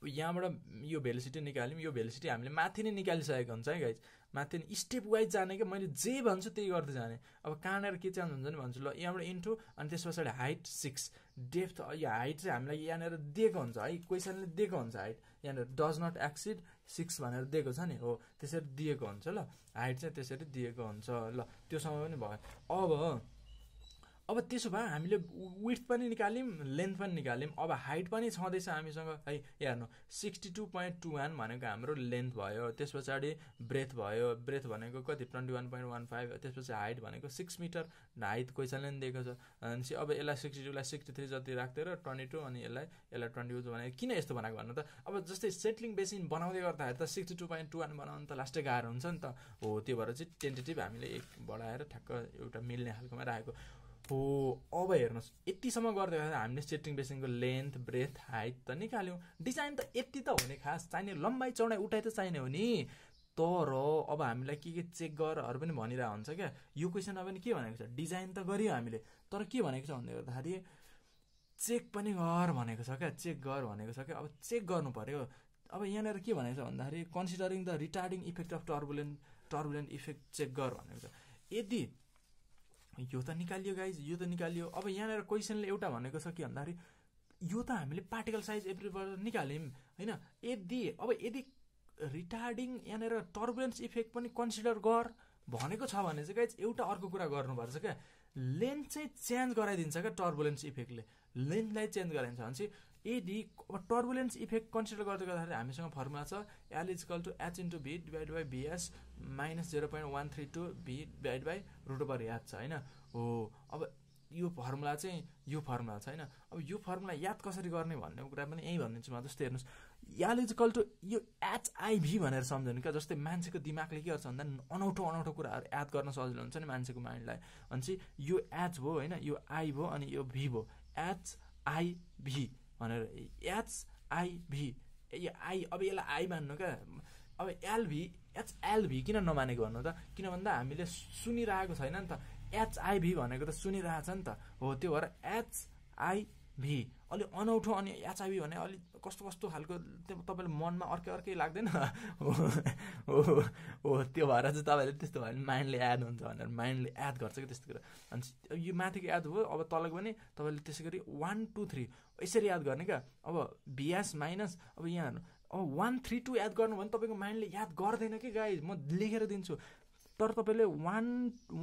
यहाँबाट यो भेलिसिटी निकाल्यौँ यो भेलिसिटी हामीले माथि नै निकालिसकेको हुन्छ है गाइज माथि नै स्टेप वाइज जाने क्या मैले जे भन्छु त्यही गर्दै जाने। अब कहाँनिर के चेन्ज हुन्छ नि भन्छु ल यहाँबाट इन्टु अनि त्यस पछाडि हाइट सिक्स डेप्थ यो हाइट चाहिँ हामीलाई यहाँनिर दिएको हुन्छ है क्वेसनले दिएको हुन्छ हाइट यहाँनिर डज नट एक्सिड सिक्स भनेर दिएको छ नि हो। त्यसरी दिएको हुन्छ ल। हाइट चाहिँ त्यसरी दिएको हुन्छ ल। त्यो समय पनि भयो। अब अब त्यसो भए हामीले विथ पनि निकाल्यौँ लेन्थ पनि निकाल्यौँ। अब हाइट पनि छँदैछ हामीसँग। है हेर्नु sixty two point two one भनेको हाम्रो लेन्थ भयो त्यस पछाडि ब्रेथ भयो। ब्रेथ भनेको कति? Twenty one point one five त्यसपछि हाइट भनेको सिक्स मिटर हाइट क्वेसनले पनि दिएको छ। भनेपछि अब यसलाई सिक्सटी टूलाई सिक्सटी थ्री जति राख्दै र ट्वेन्टी टू अनि यसलाई यसलाई ट्वेन्टी टू भने किन यस्तो बनाएको भन्नु त? अब जस्तै सेटलिङ बेसिन बनाउँदै गर्दाखेरि त sixty two point two one बनाउनु त लास्टै गाह्रो हुन्छ नि त। हो त्यो भएर चाहिँ टेन्टेटिभ हामीले एक बढाएर ठ्याक्क एउटा मिल्ने खालकोमा राखेको। हो अब हेर्नुहोस् यतिसम्म गर्दै गर्दा हामीले सेटिङ बेसिङको लेन्थ ब्रेथ हाइट त निकाल्यौँ। डिजाइन त यति त हो नि खास चाहिने लम्बाइ चौडाइ उठाइ त चाहिने हो नि। तर अब हामीलाई के के चेक गरहरू पनि भनिरहेको हुन्छ क्या। यो क्वेसनमा पनि के भनेको छ डिजाइन त गरियो हामीले तर के भनेको छ भन्दै गर्दाखेरि चेक पनि गर भनेको छ क्या चेक गर भनेको छ क्या। अब चेक गर्नु पऱ्यो। अब यहाँनिर के भनेको छ भन्दाखेरि considering the retarding effect of turbulent turbulent effect check गर भनेको छ। यदि यो त निकालियो गाइज यो त निकालियो। अब यहाँनिर क्वेसनले एउटा भनेको छ के भन्दाखेरि यो त हामीले पार्टिकल साइज एभ्रीबाट निकाल्यौँ होइन? यदि अब यदि रिटार्डिङ यहाँनिर टर्बुलेन्स इफेक्ट पनि कन्सिडर गर भनेको छ भने चाहिँ गाइज एउटा अर्को कुरा गर्नुपर्छ क्या। लेन्थ चाहिँ चेन्ज गराइदिन्छ क्या टर्बुलेन्स इफेक्टले लेन्थलाई चेन्ज गराइदिन्छ भने चाहिँ यदि अब टर्बुलेन्स इफेक्ट कन्सिडर गर्दै गर्दाखेरि हामीसँग फर्मुला छ L equal to H into V divide by VS minus zero point one three two V divide by root over याद छ होइन? हो अब यो फर्मुला चाहिँ यो फर्मुला छ होइन? अब यो फर्मुला याद कसरी गर्ने भन्ने कुरा पनि यहीँ भनिदिन्छु म जस्तै हेर्नुहोस्। याल इजकल टु यो एचआइभी भनेर सम्झनु क्या जस्तै मान्छेको दिमागले के गर्छ भन्दा अनौठो अनौठो कुराहरू याद गर्न सजिलो हुन्छ नि मान्छेको माइन्डलाई। भनेपछि यो एच भयो होइन? यो आई भयो अनि यो भी भयो एचआइभी भनेर एचआइभी यो आई अब यसलाई आई मान्नु क्या? अब एलभी एचएलभी किन नमानेको भन्नु त? किन भन्दा हामीले सुनिरहेको छैन नि त। एचआइभी भनेको त सुनिरहेको छ नि त। हो त्यो भएर एचआई भी अलिक अनौठो अनि एचआइभी भने अलिक कस्तो कस्तो खालको त्यो तपाईँले मनमा अर्कै अर्कै लाग्दैन? हो हो त्यो भएर चाहिँ तपाईँले त्यस्तो भयो भने माइन्डले याद हुन्छ भनेर माइन्डले याद गर्छ कि त्यस्तो कुरा। अनि यो माथिको याद भयो अब तलको पनि तपाईँले त्यसै गरी वान टू थ्री यसरी याद गर्ने क्या। अब बिएस माइनस अब यहाँ अब वान थ्री टू याद गर्नु भने तपाईँको माइन्डले याद गर्दैन कि गाई म लेखेर दिन्छु। तर तपाईँले वान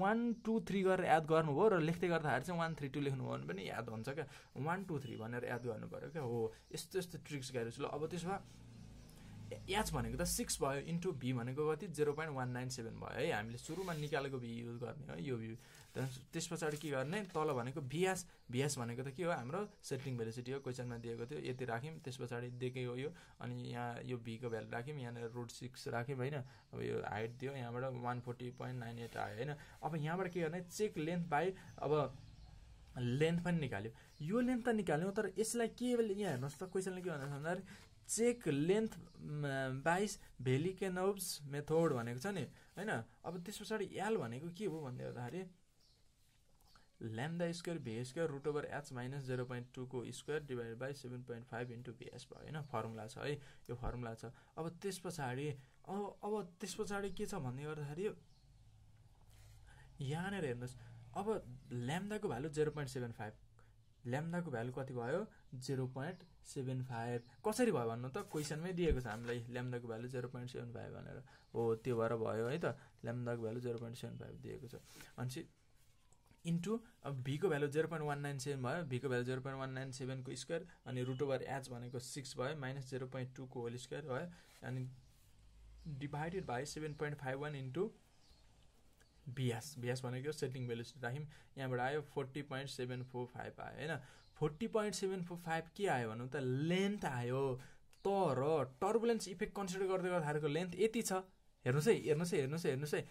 वान टू थ्री गरेर याद गर्नुभयो र लेख्दै गर्दाखेरि चाहिँ वान थ्री टू लेख्नुभयो भने पनि याद हुन्छ क्या? वान टू थ्री भनेर याद गर्नु पऱ्यो क्या? हो यस्तो यस्तो ट्रिक्स छु ल अब त्यसो भए याच भनेको त सिक्स भयो इन्टु भी भनेको कति? Zero point one nine seven भयो है हामीले सुरुमा निकालेको भी युज गर्ने है यो भ्यू त्यस पछाडि के गर्ने? तल भनेको भिएस भिएस भनेको त के हो? हाम्रो सेटिङ भेलिसिटी हो क्वेसनमा दिएको थियो यति राख्यौँ त्यस पछाडि दिएकै हो यो अनि यहाँ यो भीको भ्यालु राख्यौँ यहाँनिर रुट सिक्स राख्यौँ होइन? अब यो हाइट दियो यहाँबाट one forty point nine eight आयो होइन? अब यहाँबाट के गर्ने? चेक लेन्थ बाई अब लेन्थ पनि निकाल्यो। यो लेन्थ त निकाल्यौँ तर यसलाई के यहाँ हेर्नुहोस् त क्वेसनले के भन्दा भन्दाखेरि चेक लेन्थ बाइस भेलिकेनोब्स मेथोड भनेको छ नि होइन? अब त्यस पछाडि एल भनेको के हो भन्दै गर्दाखेरि lambda square V square root over H minus zero point टूको square divide by seven point five into VS भयो होइन? फर्मुला छ है यो फर्मुला छ। अब त्यस पछाडि अब अब त्यस पछाडि के छ भन्ने गर्दाखेरि यहाँनिर हेर्नुहोस् अब ल्याम्दाको value zero point seven five ल्याम्दाको value कति भयो? जेरो पोइन्ट सेभेन फाइभ कसरी भयो भन्नु त? क्वेसनमै दिएको छ हामीलाई ल्याम्दाको value zero point seven five भनेर। हो त्यो भएर भयो है त। ल्याम्दाको value zero point seven five दिएको छ। भनेपछि इन्टु अब भीको value zero point one nine seven भयो भीको value zero point one nine सेभेनको square अनि रुट ओभर एच भनेको सिक्स भयो माइनस जेरो पोइन्ट टूको होल स्क्वायर भयो अनि divided by seven point five one into VS VS भनेको setting value राख्यौँ यहाँबाट आयो forty point seven four five आयो होइन? Forty point seven four five के आयो भनौँ त? लेन्थ आयो। तर टर्बुलेन्स इफेक्ट कन्सिडर गर्दै गर्दाखेरिको लेन्थ यति छ। हेर्नुहोस् है हेर्नुहोस् है हेर्नुहोस् है हेर्नुहोस् है।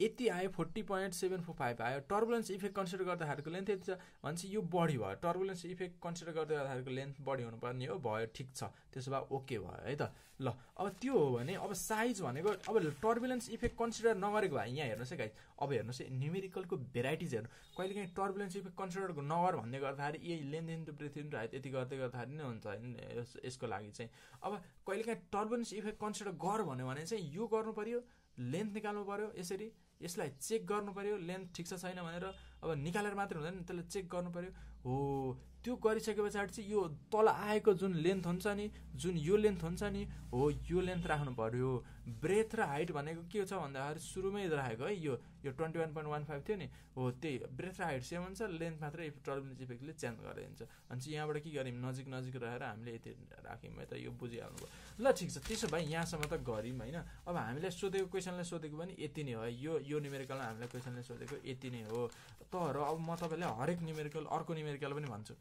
यति आयो forty point seven four five आयो। टर्बुलेन्स इफेक्ट कन्सिडर गर्दाखेरिको लेन्थ यति छ। भनेपछि यो बढी भयो। टर्बुलेन्स इफेक्ट कन्सिडर गर्दै गर्दाखेरिको लेन्थ बढी हुनुपर्ने हो। भयो ठिक छ। त्यसो भए ओके भयो है त? ल अब त्यो हो भने अब साइज भनेको अब टर्बुलेन्स इफेक्ट कन्सिडर नगरेको भए यहाँ हेर्नुहोस् है गाई अब हेर्नुहोस् है न्युमेरिकलको भेराइटिज हेर्नु। कहिलेकाहीँ टर्बुलेन्स इफेक्ट कन्सिडर नगर भन्ने गर्दाखेरि यही length into breadth into height यति गर्दै गर्दाखेरि नै हुन्छ होइन यसको लागि चाहिँ। अब कहिलेकाहीँ टर्बुलेन्स इफेक्ट कन्सिडर गर भन्यो भने चाहिँ यो गर्नु पऱ्यो लेन्थ निकाल्नु पऱ्यो यसरी। यसलाई चेक गर्नु पऱ्यो लेन्थ ठिक छ छैन भनेर अब निकालेर मात्रै हुँदैन त्यसलाई चेक गर्नु पऱ्यो हो त्यो गरिसके पछाडि चाहिँ यो तल आएको जुन लेन्थ हुन्छ नि जुन यो लेन्थ हुन्छ नि हो यो लेन्थ राख्नु पर्यो। ब्रेथ र हाइट भनेको के छ भन्दाखेरि सुरुमै राखेको है यो यो twenty one point one five थियो नि हो त्यही ब्रेथ र हाइट सेम हुन्छ लेन्थ मात्रै टर्बुलेन्स इफेक्टले चेन्ज गरिदिन्छ। अनि चाहिँ यहाँबाट के गर्यौँ नजिक नजिक रहेर हामीले यति राख्यौँ है त यो बुझिहाल्नु भयो ल ठिक छ त्यसो भए यहाँसम्म त गऱ्यौँ होइन। अब हामीलाई सोधेको क्वेसनलाई सोधेको पनि यति नै हो यो यो निमेरिकलमा हामीलाई क्वेसनले सोधेको यति नै हो। तर अब म तपाईँलाई हरेक निमेरिकल अर्को निमेरिकल पनि भन्छु।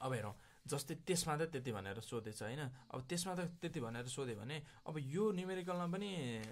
अब हेरौँ जस्तै त्यसमा त त्यति भनेर सोधेछ होइन? अब त्यसमा त त्यति भनेर सोध्यो भने अब यो न्युमेरिकलमा पनि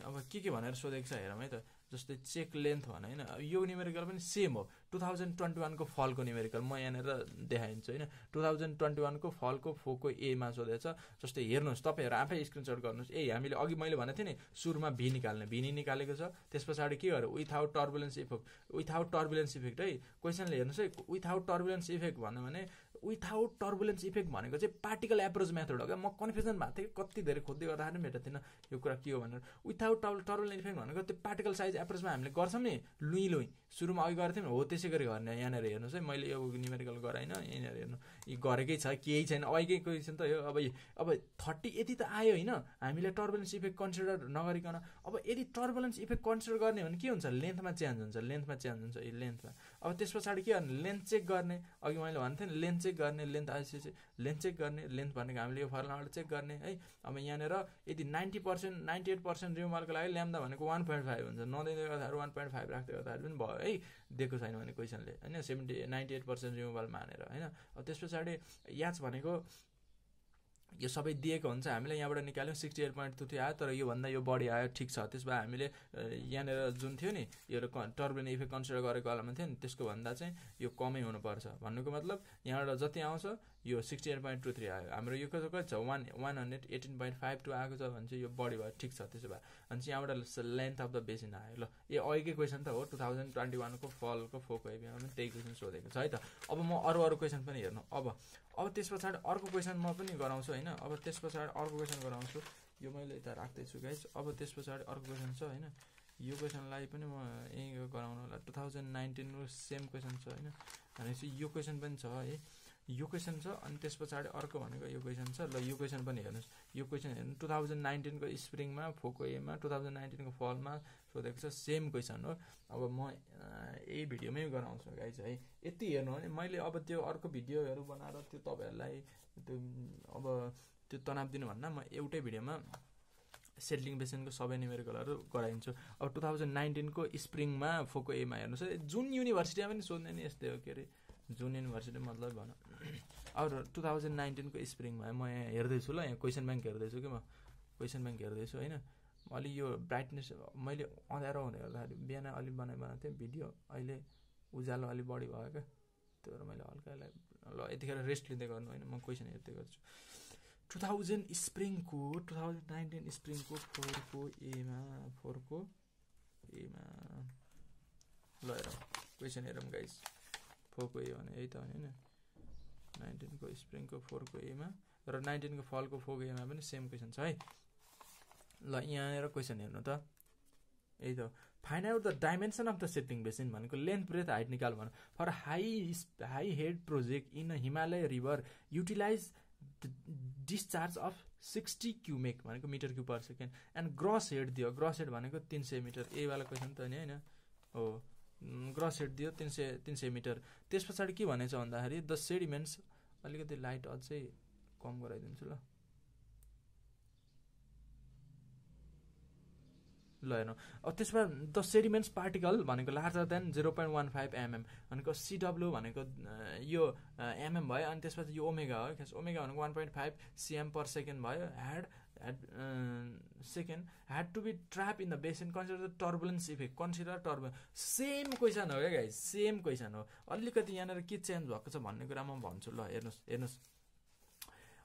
अब के के भनेर सोधेको छ हेरौँ है त। जस्तै चेक लेन्थ भने होइन? यो न्युमेरिकल पनि सेम हो। टु थाउजन्ड ट्वेन्टी वानको फलको न्युमेरिकल म यहाँनिर देखाइदिन्छु होइन? टु थाउजन्ड ट्वेन्टी वानको फलको फोको एमा सोधेछ। जस्तै हेर्नुहोस् तपाईँहरू आफै स्क्रिनसट गर्नुहोस्। ए हामीले अघि मैले भनेको थिएँ नि सुरुमा भी निकाल्ने भी निकालेको छ। त्यस पछाडि के गर्यो? Without turbulence effect without turbulence effect है। क्वेसनले हेर्नुहोस् है विथआउट टर्बुलेन्स इफेक्ट भन्यो भने विथआउट टर्बुलेन्स इफेक्ट भनेको चाहिँ पार्टिकल एप्रोच मेथड हो क्या। म कन्फ्युजन भएको थिएँ कति धेरै खोज्दै गर्दाखेरि पनि भेटेको थिएन यो कुरा के हो भनेर। विथआउट टर्बुलेन्स इफेक्ट भनेको त्यो पार्टिकल साइज एप्रोचमा हामीले गर्छौँ नि लुई लुई सुरुमा अघि गरेको थियौँ हो त्यसै गरी गर्ने। यहाँनिर हेर्नुहोस् है मैले यो न्युमेरिकल गराइनँ यहाँनिर हेर्नु। गरेकै छ केही छैन। अहिलेकै क्वेसन त यो अब अब थर्टी यति त आयो होइन। हामीले टर्बुलेन्स इफेक्ट कन्सिडर नगरिकन अब यदि टर्बुलेन्स इफेक्ट कन्सिडर गर्ने हो भने के हुन्छ? लेन्थमा चेन्ज हुन्छ लेन्थमा चेन्ज हुन्छ यो लेन्थमा अब त्यस पछाडि के गर्ने? लेन्थ चेक गर्ने। अघि मैले भन्थेँ नि लेन्थ चेक गर्ने लेन्थ आइसकेपछि लेन्थ चेक गर्ने लेन्थ भनेको हामीले यो फर्मुलाबाट चेक गर्ने है। अब यहाँनिर यदि ninety percent ninety eight percent रिमुभलको लागि ल्याम्दा भनेको वान पोइन्ट फाइभ हुन्छ। नदिँदै गर्दाखेरि वान पोइन्ट फाइभ राख्दै गर्दाखेरि पनि भयो है। दिएको छैन भने क्वेसनले होइन? Seventy ninety eight percent removal मानेर होइन? त्यस पछाडि याच भनेको यो सबै दिएको हुन्छ। हामीले यहाँबाट निकाल्यौँ sixty eight point two three आयो तर योभन्दा यो बढी आयो ठिक छ। त्यस भए हामीले यहाँनिर जुन थियो नि यो टर्बिन इफेक्ट कन्सिडर गरेको बेलामा थियो नि त्यसको भन्दा चाहिँ यो कमै हुनुपर्छ भन्नुको मतलब यहाँबाट जति आउँछ यो sixty eight point two three आयो। हाम्रो यो कति कति छ? One one hundred eighteen point five two आएको छ भने चाहिँ यो बढी भयो ठिक छ त्यसो भए। अनि चाहिँ यहाँबाट लेन्थ अफ द बेसिन आयो। ल यो अघिकै क्वेसन त हो टु थाउजन्ड ट्वेन्टी वानको फलको फोको पनि त्यही क्वेसन सोधेको छ है त? अब म अरू अरू क्वेसन पनि हेर्नु। अब अब त्यस पछाडि अर्को क्वेसन म पनि गराउँछु होइन? अब त्यस पछाडि अर्को क्वेसन गराउँछु। यो मैले यता राख्दैछु गाइज अब त्यस पछाडि अर्को क्वेसन छ होइन? यो क्वेसनलाई पनि म यहीँ गराउनु होला। टु थाउजन्ड नाइन्टिनको सेम क्वेसन छ होइन? भनेपछि यो क्वेसन पनि छ है? यो क्वेसन छ अनि त्यस पछाडि अर्को भनेको यो क्वेसन छ। ल यो क्वेसन पनि हेर्नुहोस्। यो क्वेसन हेर्नु टु थाउजन्ड नाइन्टिनको स्प्रिङमा फोको एमा टु थाउजन्ड नाइन्टिनको फलमा सोधेको छ सेम क्वेसन हो। अब म यही भिडियोमै गराउँछु गाइज है। यति हेर्नु भने मैले अब त्यो अर्को भिडियोहरू बनाएर त्यो तपाईँहरूलाई त्यो अब त्यो तनाव दिनुभन्दा म एउटै भिडियोमा सेटलिङ बेसनको सबै न्युमेरिकलहरू गराइदिन्छु अब टु थाउजन्ड नाइन्टिनको स्प्रिङमा फोको एमा हेर्नुहोस् जुन युनिभर्सिटीमा पनि सोध्ने नि यस्तै हो के अरे? जुन युनिभर्सिटी मतलब भनौँ अब टु थाउजन्ड नाइन्टिनको स्प्रिङमा म यहाँ हेर्दैछु ल यहाँ क्वेसन ब्याङ्क हेर्दैछु कि म? क्वेसन ब्याङ्क हेर्दैछु होइन? अलि यो ब्राइटनेस मैले अँध्यारो हुँदै गर्दाखेरि बिहान अलिक बनाइ बनाएको थिएँ भिडियो अहिले उज्यालो अलिक बढी भयो क्या। त्यो भएर मैले हल्का ल यतिखेर रेस्ट लिँदै गर्नु होइन म क्वेसन हेर्दै गर्छु। टु थाउजन्ड स्प्रिङको टु थाउजन्ड नाइन्टिन स्प्रिङको फोरको एमा फोरको एमा ल हेरौँ क्वेसन हेरौँ गाइस फोरको ए भने यही त होइन? नाइन्टिनको स्प्रिङको फोरको एमा र नाइन्टिनको फलको फोरको एमा पनि सेम क्वेसन छ है। ल यहाँनिर क्वेसन हेर्नु त। यही त find out the dimension of the settling basin भनेको लेन्थ ब्रेथ हाइट निकाल भन। For high high head project in Himalaya river utilize discharge of sixty cumec भनेको metre cube per second and gross head दियो। Gross head भनेको तिन सय metre. एवाला question त नि होइन? हो। ग्रस हेड दियो तिन सय तिन सय मिटर। त्यस पछाडि के भनेछ भन्दाखेरि द सेडिमेन्ट्स अलिकति लाइट अझै कम गराइदिन्छु ल। ल हेर्नु। अब त्यसमा द सेडिमेन्ट्स पार्टिकल भनेको larger than zero point one five mm भनेको सिडब्लु भनेको यो एमएम भयो अनि त्यसपछि यो ओमेगा हो। ओमेगा भनेको one point five cm per second भयो। Had had second had to be trap in the basin consider the turbulence effect consider turbulence same question हो क्या गाई सेम क्वेसन हो. अलिकति यहाँनिर के चेन्ज भएको छ भन्ने कुरा म भन्छु ल हेर्नुहोस् हेर्नुहोस्।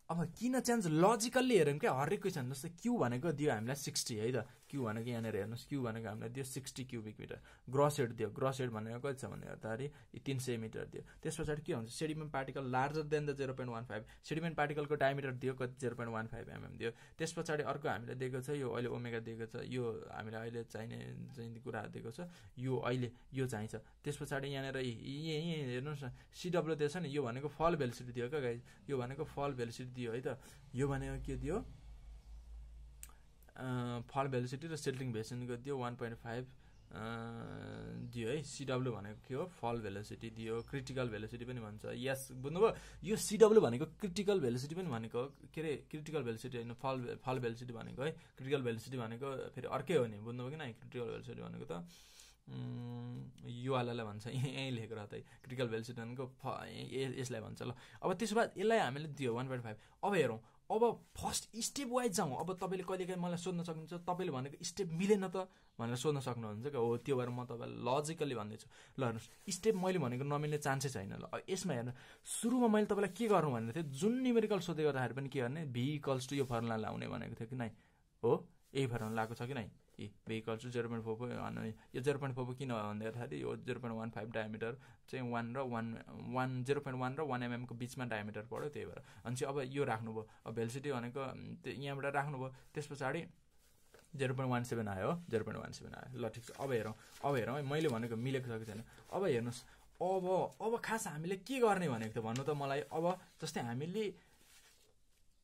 अब किन चेन्ज लजिकल्ली हेरौँ क्या? हरेक क्वेसन जस्तै क्यु भनेको दियो हामीलाई सिक्सटी है त। क्यु भनेको यहाँनिर हेर्नुहोस् क्यु भनेको हामीलाई दियो sixty cubic metre. Gross head दियो। ग्रस हेड भनेको कति छ भने हेर्दाखेरि तिन सय मिटर दियो। त्यस पछाडि के हुन्छ? Sediment particle larger than the zero point one five sediment पार्टिकलको diameter दियो कति? Zero point one five mm दियो। त्यस पछाडि अर्को हामीले दिएको छ यो अहिले ओमेगा दिएको छ यो हामीलाई अहिले चाहिने चाहिँ कुरा दिएको छ यो अहिले यो चाहिन्छ त्यस पछाडि यहाँनिर यहीँ हेर्नुहोस् न सिडब्लु दिएछ नि यो भनेको फल भेलिसिटी दियो क्या गाई यो भनेको फल भेलिसिटी दियो है त। यो भनेको के दियो? फल भेलिसिटी र सेटलिङ भेलिसिटीको दियो वान पोइन्ट फाइभ दियो है। सिडब्लु भनेको के हो? फल भेलोसिटी दियो क्रिटिकल भेलोसिटी पनि भन्छ। यस बुझ्नुभयो? यो सिडब्लु भनेको क्रिटिकल भेलोसिटी पनि भनेको के अरे? क्रिटिकल भेलोसिटी होइन फल फल भेलोसिटी भनेको है। क्रिटिकल भेलोसिटी भनेको फेरि अर्कै हो नि। बुझ्नुभयो कि क्रिटिकल भेलोसिटी भनेको त युवालाई भन्छ। यहीँ लेखेको रहँदै क्रिटिकल भेलोसिटी भनेको यसलाई भन्छ। ल अब त्यसो भए यसलाई हामीले दियो वान पोइन्ट फाइभ अब हेरौँ। अब फर्स्ट स्टेप वाइज जाउँ। अब तपाईँले कहिलेकाहीँ मलाई सोध्न सक्नुहुन्छ तपाईँले भनेको स्टेप मिलेन त भनेर सोध्न सक्नुहुन्छ क्या? हो त्यो भएर म तपाईँलाई लजिकल्ली भन्दैछु। ल हेर्नुहोस् स्टेप मैले भनेको नमिल्ने चान्सै छैन। ल यसमा हेर्नु। सुरुमा मैले तपाईँलाई के गर्नु भनेको थिएँ? जुन न्युमेरिकल सोध्दै गर्दाखेरि पनि के गर्ने? भिकल्स टु यो फर्मुला लाउने भनेको थियो कि नै? हो यही फर्मुला लगाएको छ कि नै? ए भेहिकल चाहिँ जेरो पोइन्ट फोर अनि यो जेरो पोइन्ट फोर किन भन्दाखेरि यो zero point one five diameter चाहिँ वान र one one zero point one र वान एमएमको बिचमा डायमिटर पऱ्यो त्यही भएर। अनि चाहिँ अब यो राख्नुभयो। अब भेलिसिटी भनेको यहाँबाट राख्नुभयो। त्यस पछाडि जेरो पोइन्ट वान सेभेन आयो जेरो पोइन्ट वान सेभेन आयो। ल ठिक छ। अब हेरौँ। अब हेरौँ है मैले भनेको मिलेको छ कि छैन? अब हेर्नुहोस्। अब अब खास हामीले के गर्ने भनेको थियो भन्नु त मलाई अब जस्तै हामीले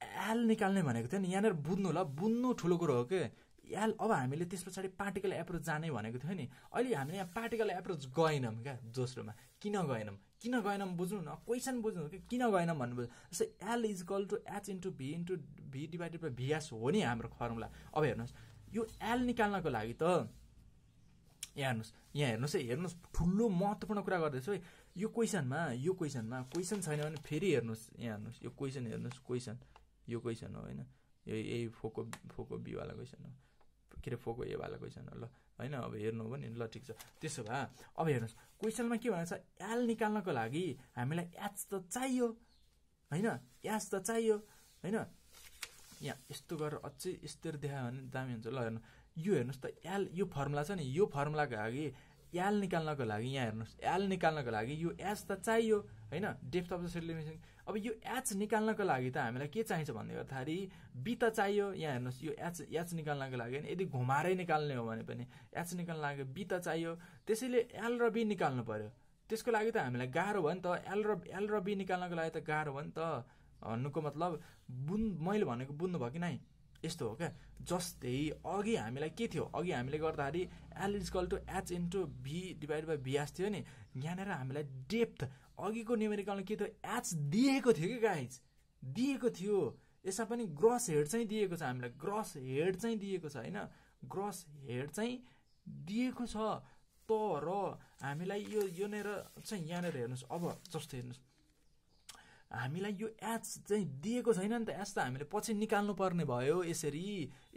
एल निकाल्ने भनेको थियो नि। यहाँनिर बुझ्नु ल बुझ्नु ठुलो कुरो हो कि? याल अब हामीले त्यस पछाडि पार्टिकल एप्रोच जाने भनेको थियो नि। अहिले हामीले यहाँ पार्टिकल एप्रोच गएनौँ क्या दोस्रोमा। किन गएनौँ? किन गएनौँ बुझ्नु न? क्वेसन बुझ्नु कि किन गएनौँ भन्नु जस्तै L is equal to H into V into V divided by VS हो नि हाम्रो फर्मुला अब हेर्नुहोस् यो एल निकाल्नको लागि त यहाँ हेर्नुहोस् यहाँ हेर्नुहोस् है हेर्नुहोस् ठुलो महत्त्वपूर्ण कुरा गर्दैछु है। यो क्वेसनमा यो क्वेसनमा क्वेसन छैन भने फेरि हेर्नुहोस् यहाँ हेर्नुहोस् यो क्वेसन हेर्नुहोस् क्वेसन यो क्वेसन हो होइन। यो यही फोको फोको बीवाला क्वेसन हो। के अरे फोको एवाला क्वेसन हो ल होइन अब हेर्नु हो भने ल ठिक छ। त्यसो भए अब हेर्नुहोस् क्वेसनमा के भनेको छ एल निकाल्नको लागि हामीलाई एच त चाहियो। होइन एच त चाहियो। होइन यहाँ यस्तो गरेर अझै यस्तो देखायो भने दामी हुन्छ। ल हेर्नु। यो हेर्नुहोस् त एल यो फर्मुला छ नि यो फर्मुलाको लागि एल निकाल्नको लागि यहाँ हेर्नुहोस् एल निकाल्नको लागि यो एच त चाहियो होइन? डेप्थ अफ द सेडिमेसन अब यो एच निकाल्नको लागि त हामीलाई के चाहिन्छ भन्ने गर्दाखेरि बी त चाहियो यहाँ हेर्नुहोस् यो एच एच निकाल्नको लागि यदि घुमाएरै निकाल्ने हो भने पनि एच निकाल्न लागि बी त चाहियो त्यसैले एल र बी निकाल्नु पर्यो। त्यसको लागि त हामीलाई गाह्रो भयो नि त। एल र एल र बी निकाल्नको लागि त गाह्रो भयो नि त। भन्नुको मतलब बुन् मैले भनेको बुझ्नु भयो कि नै यस्तो हो क्या? जस्तै अघि हामीलाई के थियो? अघि हामीले गर्दाखेरि L is equal to H into V divide by VS थियो नि। यहाँनिर हामीलाई डेप्थ अघिको न्युमेरिकलमा के थियो? एच दिएको थियो कि गाइज दिएको थियो। यसमा पनि ग्रस हेड चाहिँ दिएको छ हामीलाई। ग्रस हेड चाहिँ दिएको छ होइन? ग्रस हेड चाहिँ दिएको छ। तर हामीलाई यो यहाँनिर चाहिँ यहाँनिर हेर्नुहोस्। अब जस्तो हेर्नुहोस्। हामीलाई यो एच चाहिँ दिएको छैन नि त एच त हामीले पछि निकाल्नु पर्ने भयो यसरी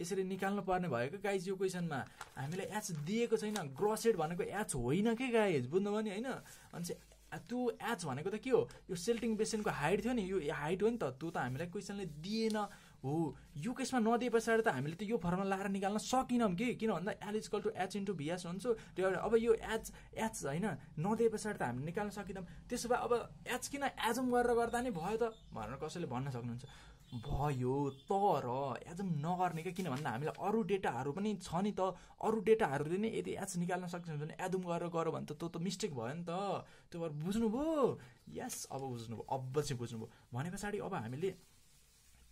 यसरी निकाल्नु पर्ने भयो क्या गाइज यो क्वेसनमा। हामीलाई एच दिएको छैन ग्रसेड भनेको एच होइन के गाइज? बुझ्नुभयो नि होइन? अनि चाहिँ त्यो एच भनेको त के हो? यो सेल्टिङ बेसिनको हाइट थियो नि यो हाइट हो नि त त्यो त हामीलाई क्वेसनले दिएन। हो यो केसमा नदिए पछाडि त हामीले त यो फर्मुला लाएर निकाल्न सकिनौँ कि? किन भन्दा L is equal to H into VS हुन्छु। त्यो अब यो एच एच होइन नदिए पछाडि त हामीले निकाल्न सकिनौँ। त्यसो भए अब एच किन एजम गरेर गर्दा नि भयो त? भनेर कसैले भन्न सक्नुहुन्छ। भयो तर एजम नगर्ने क्या किन भन्दा हामीलाई अरू डेटाहरू पनि छ नि त। अरू डेटाहरूले नै यदि एच निकाल्न सक्छ भने एदम गरेर गऱ्यो भने त त्यो त मिस्टेक भयो नि त। त्यो भएर बुझ्नुभयो? यस अब बुझ्नुभयो। अब चाहिँ बुझ्नुभयो। भने पछाडि अब हामीले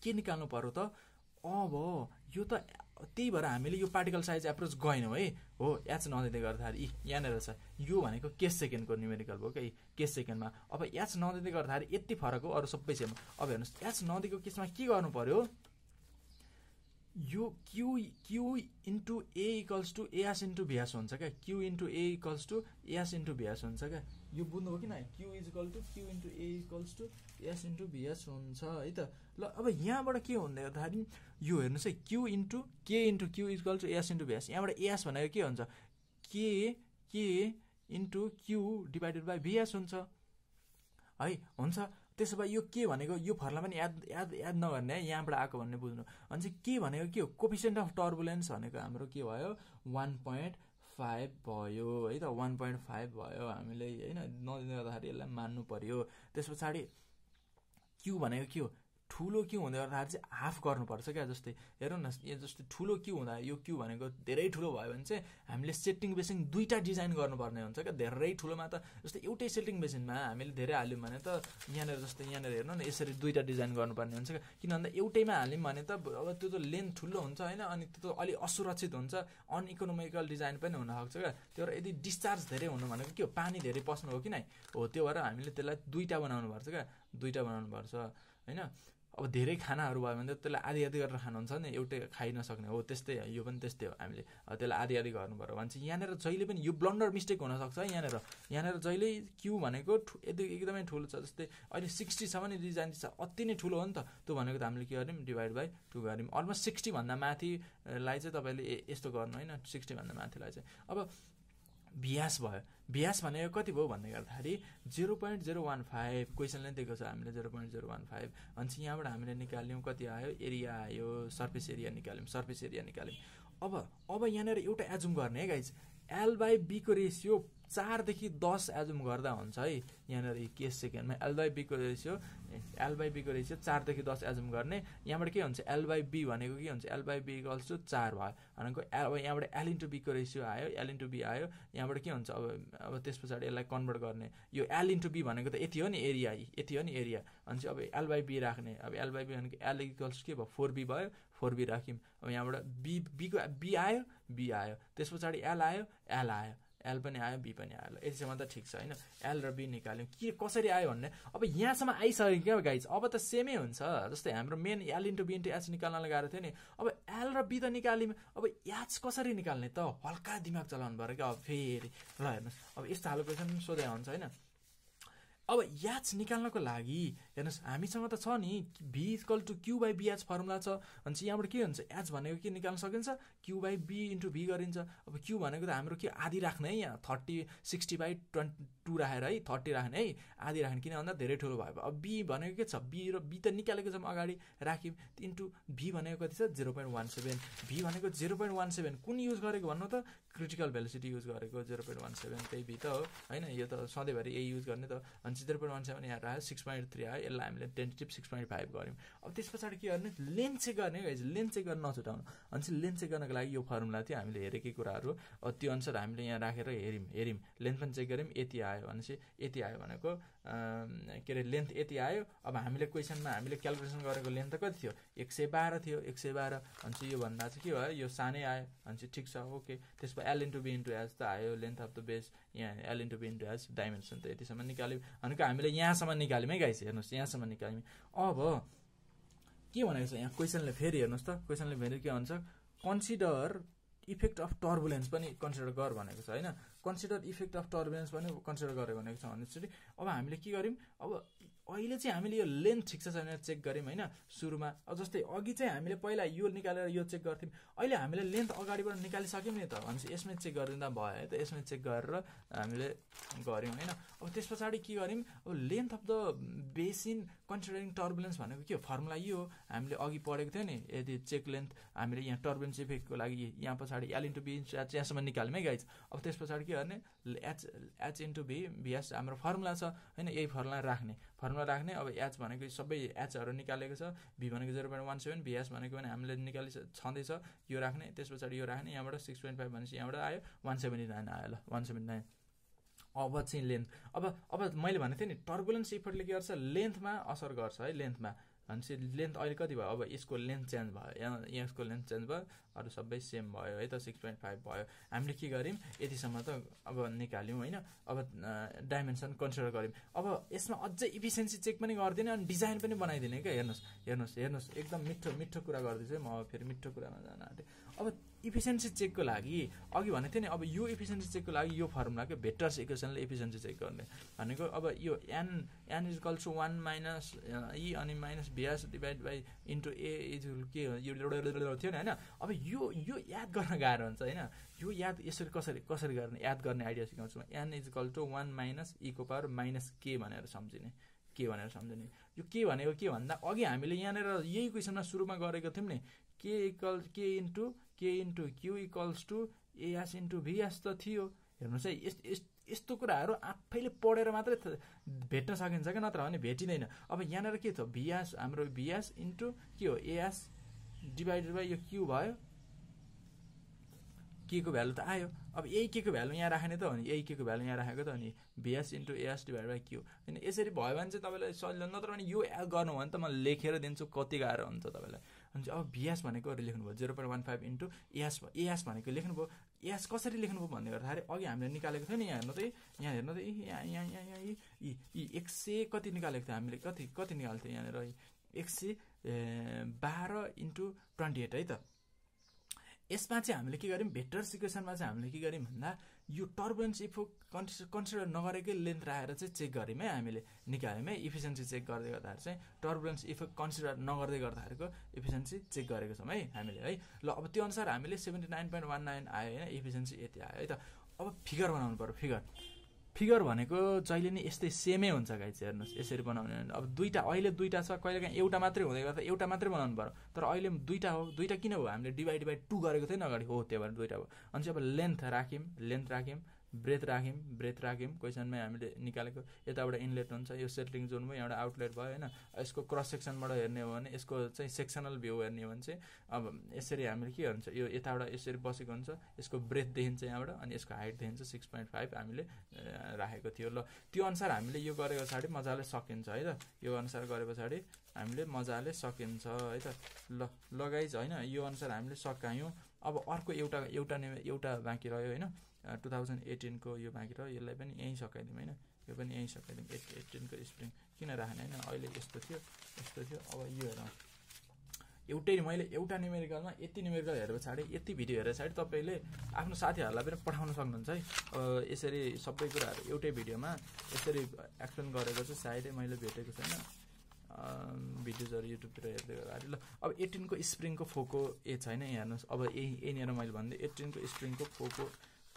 के निकाल्नु पर्यो त? अब यो त त्यही भएर हामीले यो पार्टिकल साइज एप्रोच गएनौँ है। हो एच नदिँदै गर्दाखेरि। यहाँनिर छ। यो भनेको केस सेकेन्डको न्युमेरिकल भयो कि? केस सेकेन्डमा। अब एच नदिँदै गर्दाखेरि यति फरक हो अरू सबै सेम अब हेर्नुहोस् एच नदिएको केसमा के गर्नु पर्यो? यो Q Q into A equals to AS into VS हुन्छ क्या? Q into A equals to AS into VS हुन्छ क्या? यो बुझ्नुभयो कि न Q is equal to Q into A equals to S into VS हुन्छ है त? ल अब यहाँबाट के हुँदै गर्दाखेरि यो हेर्नुहोस् है Q into K into Q equal to S into VS यहाँबाट एस भनेको के हुन्छ? के K into Q divided by VS हुन्छ। है हुन्छ? त्यसो भए यो के भनेको यो फर्ला पनि याद याद याद नगर्ने है यहाँबाट आएको भन्ने बुझ्नु। अनि चाहिँ के भनेको के हो? कोपिसेन्ट अफ टर्बुलेन्स भनेको हाम्रो के भयो? वान पोइन्ट फाइभ भयो है त? वान पोइन्ट फाइभ भयो हामीले होइन नदिँदै गर्दाखेरि यसलाई मान्नु पर्यो। त्यस पछाडि क्यु भनेको के हो? ठुलो क्यु हुँदै गर्दाखेरि चाहिँ हाफ गर्नुपर्छ क्या जस्तै हेरौँ न यो जस्तै ठुलो क्यु हुँदा यो क्यु भनेको धेरै ठुलो भयो भने चाहिँ हामीले सेटिङ बेसिन दुईवटा डिजाइन गर्नुपर्ने हुन्छ क्या धेरै ठुलोमा त जस्तै एउटै सेटिङ बेसिनमा हामीले धेरै हाल्यौँ भने त यहाँनिर जस्तै यहाँनिर हेर्नु न यसरी दुईवटा डिजाइन गर्नुपर्ने हुन्छ क्या। किन भन्दा एउटैमा हाल्यौँ भने त अब त्यो त लेन्थ ठुलो हुन्छ होइन अनि त्यो त अलिक असुरक्षित हुन्छ अनइकोनोमिकल डिजाइन पनि हुनसक्छ क्या। त्यो भएर यदि डिस्चार्ज धेरै हुनु भनेको के हो पानी धेरै पस्नु हो कि नै? हो त्यो भएर हामीले त्यसलाई दुईवटा बनाउनुपर्छ क्या दुईवटा बनाउनुपर्छ होइन? अब धेरै खानाहरू भयो भने त त्यसलाई आधी आधी गरेर खानुहुन्छ नि एउटै खाइ नसक्ने हो त्यस्तै यो पनि त्यस्तै हो हामीले। त्यसलाई आधी आधी गर्नु पऱ्यो भने चाहिँ यहाँनिर जहिले पनि यो ब्लन्डर मिस्टेक हुनसक्छ यहाँनिर। यहाँनिर जहिले क्यु भनेको यदि एकदमै ठुलो छ जस्तै अहिले सिक्सटीसम्म नि डिजाइन छ अति नै ठुलो हो नि त। त्यो भनेको त हामीले के गर्यौँ डिभाइड बाई टू गऱ्यौँ। अलमोस्ट सिक्सटीभन्दा माथिलाई चाहिँ तपाईँले यस्तो गर्नु होइन सिक्सटीभन्दा माथिलाई चाहिँ। अब भियास भयो। भियास भनेको कति भयो भन्दै गर्दाखेरि zero point zero one five क्वेसनले दिएको छ हामीले zero point zero one five चाहिँ यहाँबाट हामीले निकाल्यौँ कति आयो? एरिया आयो सर्फेस एरिया निकाल्यौँ सर्फेस एरिया निकाल्यौँ। अब अब यहाँनिर एउटा एजुम गर्ने है गाइज एल बाई बीको रेसियो चारदेखि दस एजुम गर्दा हुन्छ है। यहाँनिर केस सेकेन्डमा एल बाई बीको रेसियो एल बाई बीको रेसियो चारदेखि दस एजुम गर्ने। यहाँबाट के हुन्छ? एल बाई बी भनेको के हुन्छ? एल बाई बी टु चार भयो। भनेको एल यहाँबाट एल इन्टु बीको रेसियो आयो एल इन्टु बी आयो। यहाँबाट के हुन्छ? अब अब त्यस पछाडि यसलाई कन्भर्ट गर्ने। यो एल इन्टु बी भनेको त यति हो नि एरिया यति हो नि एरिया चाहिँ अब एल बाई बी राख्ने। अब एल बाई बी भनेको एल इक्वल्स के भयो? फोर बी भयो। फोर बी राख्यौँ। अब यहाँबाट बी बीको बी आयो बी आयो। त्यस पछाडि एल आयो एल आयो। एल पनि आयो बी पनि आयो। यतिसम्म त ठिक छ होइन? एल र बी निकाल्यौँ। के कसरी आयो भन्ने? अब यहाँसम्म आइसक्यो क्या गाइज अब त सेमै हुन्छ। जस्तै हाम्रो main L into B into H निकाल्न गाह्रो थियो नि। अब एल र बी त निकाल्यौँ। अब एच कसरी निकाल्ने त? हल्का दिमाग चलाउनु पऱ्यो क्या। अब फेरि ल हेर्नुहोस्। अब यस्तो खालको क्वेसन सोधे हुन्छ होइन? अब याच निकाल्नको लागि हेर्नुहोस् हामीसँग त छ नि V equal to Q by BH formula छ। भनेपछि यहाँबाट के हुन्छ? एच भनेको के निकाल्न सकिन्छ? Q by B into V गरिन्छ। अब क्यु भनेको त हाम्रो के आधी राख्ने है यहाँ? Thirty sixty by twenty two राखेर है थर्टी राख्ने है आधी राख्ने। किन भन्दा धेरै ठुलो भयो। अब बी भनेको के छ? बी र बी त निकालेको छौँ अगाडि। राख्यौँ। इन्टु भी भनेको कति छ? Zero point one seven V भनेको जिरो पोइन्ट वान सेभेन कुन युज गरेको भन्नु त? क्रिटिकल भेलोसिटी युज गरेको जिरो पोइन्ट वान सेभेन त्यही भी त हो। होइन यो त सधैँभरि यही युज गर्ने त अनि जिरो पोइन्ट वान सेभेन यहाँ आयो सिक्स पोइन्ट थ्री आयो। यसलाई हामीले टेन्टेटिभ सिक्स पोइन्ट फाइभ गऱ्यौँ। अब त्यस पछाडि के गर्ने? लेन्थ चेक गर्ने गाइज। लेन्थ चेक गर्न नछुटाउनु। अनि चाहिँ लेन्थ चेक गर्नको लागि यो फर्मुला थियो हामीले हेरेकै कुराहरू। अब त्यो अनुसार हामीले यहाँ राखेर हेऱ्यौँ हेऱ्यौँ लेन्थ पनि चेक गऱ्यौँ यति आयो भनेपछि यति आयो भनेको के अरे लेन्थ यति आयो। अब हामीले क्वेसनमा हामीले क्यालकुलेसन गरेको लेन्थ त कति थियो? एक सय बाह्र थियो एक सय बाह्र। भनेपछि योभन्दा चाहिँ के भयो? यो सानै आयो। भनेपछि ठिक छ ओके। त्यसमा L into B into H त आयो लेन्थ अफ द बेस। यहाँ L into B into H dimension त यतिसम्म निकाल्यौँ। भनेको हामीले यहाँसम्म निकाल्यौँ है गाइस हेर्नुहोस् यहाँसम्म निकाल्यौँ। अब के भनेको छ यहाँ? क्वेसनले फेरि हेर्नुहोस् त। क्वेसनले फेरि के भन्छ? कन्सिडर इफेक्ट अफ टर्बुलेन्स पनि कन्सिडर गर भनेको छ होइन? कन्सिडर इफेक्ट अफ टर्बुलेन्स पनि कन्सिडर गरेको भनेको छ। भनेपछि अब हामीले के गर्यौँ अब अहिले चाहिँ हामीले यो लेन्थ ठिक छ भनेर चेक गऱ्यौँ होइन सुरुमा। जस्तै अघि चाहिँ हामीले पहिला यो निकालेर यो चेक गर्थ्यौँ। अहिले हामीले लेन्थ अगाडिबाट निकालिसक्यौँ नि त। भनेपछि यसमै चेक गरिदिँदा भयो है त यसमै चेक गरेर हामीले गऱ्यौँ होइन। अब त्यस पछाडि के गऱ्यौँ? अब length of the basin considering turbulence भनेको के हो? फर्मुला यो हो। हामीले अघि पढेको थियो नि यदि चेक लेन्थ हामीले यहाँ टर्बुलेन्स इफेक्टको लागि यहाँ पछाडि एल इन्टु बी यहाँसम्म निकाल्यौँ है गाइज अब त्यस पछाडि के गर्ने? H H into B BS हाम्रो फर्मुला छ। होइन यही फर्मुला राख्ने। फर्मुला राख्ने। अब एच भनेको सबै एचहरू निकालेको छ। भी भनेको zero point one seven BS भनेको पनि हामीले निकालि छँदैछ। यो राख्ने त्यस पछाडि यो राख्ने यहाँबाट सिक्स पोइन्ट फाइभ भनेपछि यहाँबाट आयो वान सेभेन्टी नाइन आयो ल वान सेभेन्टी नाइन अब चाहिँ लेन्थ अब अब मैले भनेको थिएँ नि टर्बुलेन्स इफेक्टले के गर्छ? लेन्थमा असर गर्छ है लेन्थमा भनेपछि लेन्थ अहिले कति भयो? अब यसको लेन्थ चेन्ज भयो। यसको लेन्थ चेन्ज भयो। अरू सबै सेम भयो है त? सिक्स पोइन्ट फाइभ भयो। हामीले के गर्यौँ यतिसम्म त अब निकाल्यौँ होइन? अब डाइमेन्सन कन्सिडर गऱ्यौँ। अब यसमा अझै इफिसियन्सी चेक पनि गरिदिने अनि डिजाइन पनि बनाइदिने क्या? हेर्नुहोस् हेर्नुहोस् हेर्नुहोस्। एकदम मिठो मिठो कुरा गर्दैछु है म। फेरि मिठो कुरामा जान आँटेँ अब इफिसियन्सी चेकको लागि अघि भनेको थिएँ नि अब यो इफिसियन्सी चेकको लागि यो फर्मुलाको भेक्टर्स इक्वेसनले इफिसियन्सी चेक गर्ने। भनेको अब यो N N is equals one minus E अनि minus VS divide by into A is के यो थियो नि होइन? अब यो यो याद गर्न गाह्रो हुन्छ होइन? यो याद यसरी कसरी कसरी गर्ने याद गर्ने आइडिया सिकाउँछु N is equal to one minus eco power minus के भनेर सम्झिने के भनेर सम्झिने। यो के भनेको के भन्दा अघि हामीले यहाँनिर यही क्वेसनमा सुरुमा गरेको थियौँ नि के equal K into K into Q equals to AS into VS त थियो. हेर्नुहोस् है यस्तो कुराहरू आफैले पढेर मात्रै भेट्न सकिन्छ क्या नत्र भने भेटिँदैन। अब यहाँनिर के थियो? भिएस हाम्रो भिएस इन्टु के हो? एएस डिभाइडेड बाई यो क्यु भयो। के को भ्यालु त आयो। अब यही के को भ्यालु यहाँ राख्ने त हो नि। यही के को भ्यालु यहाँ राखेको त हो नि। VS into AS divide by Q होइन यसरी भयो भने चाहिँ तपाईँलाई सजिलो नत्र भने यो गर्नु भयो भने त म लेखेर दिन्छु कति गाह्रो हुन्छ तपाईँलाई। चाहिँ अब भिएस भनेको लेख्नुभयो zero point one five into AS AS भनेको लेख्नुभयो। एएस कसरी लेख्नुभयो भन्ने गर्दाखेरि अघि हामीले निकालेको थियो नि यहाँ हेर्नु त यहाँ हेर्नु त यहाँ यहाँ यहाँ यहाँ यी यी एक सय कति निकालेको थियो हामीले कति कति निकालेको थियो यहाँनिर एक सय बाह्र इन्टु ट्वेन्टी एट है त। यसमा चाहिँ हामीले के गर्यौँ भेक्टर सिक्वेसनमा चाहिँ हामीले के गर्यौँ भन्दा यो टर्बुलेन्स इफो कन्सिडर कन्सिडर नगरेकै लेन्थ राखेर चाहिँ चेक गऱ्यौँ है हामीले निकाल्यौँ है। इफिसियन्सी चेक गर्दै गर्दाखेरि चाहिँ टर्बुलेन्स इफेक्ट कन्सिडर नगर्दै गर्दाखेरिको इफिसियन्सी चेक गरेको छौँ है हामीले है। ल अब त्यो अनुसार हामीले seventy nine point one nine आयो होइन इफिसियन्सी यति आयो है त। अब फिगर बनाउनु पऱ्यो फिगर फिगर भनेको जहिले नि यस्तै सेमै हुन्छ चाहिँ हेर्नुहोस् यसरी बनाउने अब दुईवटा अहिले दुईवटा छ कहिले काहीँ एउटा मात्रै हुँदै गर्दा एउटा मात्रै बनाउनु पऱ्यो तर अहिले दुईवटा हो दुईवटा किन हो? हामीले डिभाइड डिभाइड टू गरेको थियो नि अगाडि। हो त्यो भएर दुईवटा हो। अनि चाहिँ अब लेन्थ राख्यौँ लेन्थ राख्यौँ। ब्रेथ राख्यौँ ब्रेथ राख्यौँ। क्वेसनमै हामीले निकालेको यताबाट इनलेट हुन्छ यो सेटलिङ जोन भयो यहाँबाट आउटलेट भयो होइन? यसको क्रस सेक्सनबाट हेर्ने हो भने यसको चाहिँ सेक्सनल भ्यू हेर्ने हो भने चाहिँ अब यसरी हामीले के हुन्छ यो यताबाट यसरी बसेको हुन्छ यसको ब्रेथ देखिन्छ यहाँबाट अनि यसको हाइट देखिन्छ सिक्स पोइन्ट फाइभ हामीले राखेको थियो। ल त्यो अनुसार हामीले यो गरेको पछाडि मजाले सकिन्छ है त? यो अनुसार गरे पछाडि हामीले मजाले सकिन्छ है त? ल लगाइज होइन? यो अनुसार हामीले सकायौँ। अब अर्को एउटा एउटा एउटा बाँकी रह्यो होइन? टु थाउजन्ड एटिनको यो बाँकी रह्यो। यसलाई पनि यहीँ सकाइदिउँ होइन? यो पनि यहीँ सकाइदिउँ एट एटिनको स्प्रिङ किन राख्ने होइन? अहिले यस्तो थियो यस्तो थियो। अब यो हेरौँ। एउटै मैले एउटा न्युमेरिकलमा यति न्युमेरिकल हेरेर पछाडि यति भिडियो हेरेर पछाडि तपाईँले आफ्नो साथीहरूलाई पनि पठाउन सक्नुहुन्छ है। यसरी सबै कुराहरू एउटै भिडियोमा यसरी एक्सप्लेन गरेको चाहिँ सायदै मैले भेटेको छैन। भिडियोजहरू युट्युबतिर हेर्दै गर्दाखेरि ल अब एटिनको स्प्रिङको फोको ए छैन यहाँ हेर्नुहोस्। अब यही यहीँनिर मैले भनिदिएँ एटिनको स्प्रिङको फोको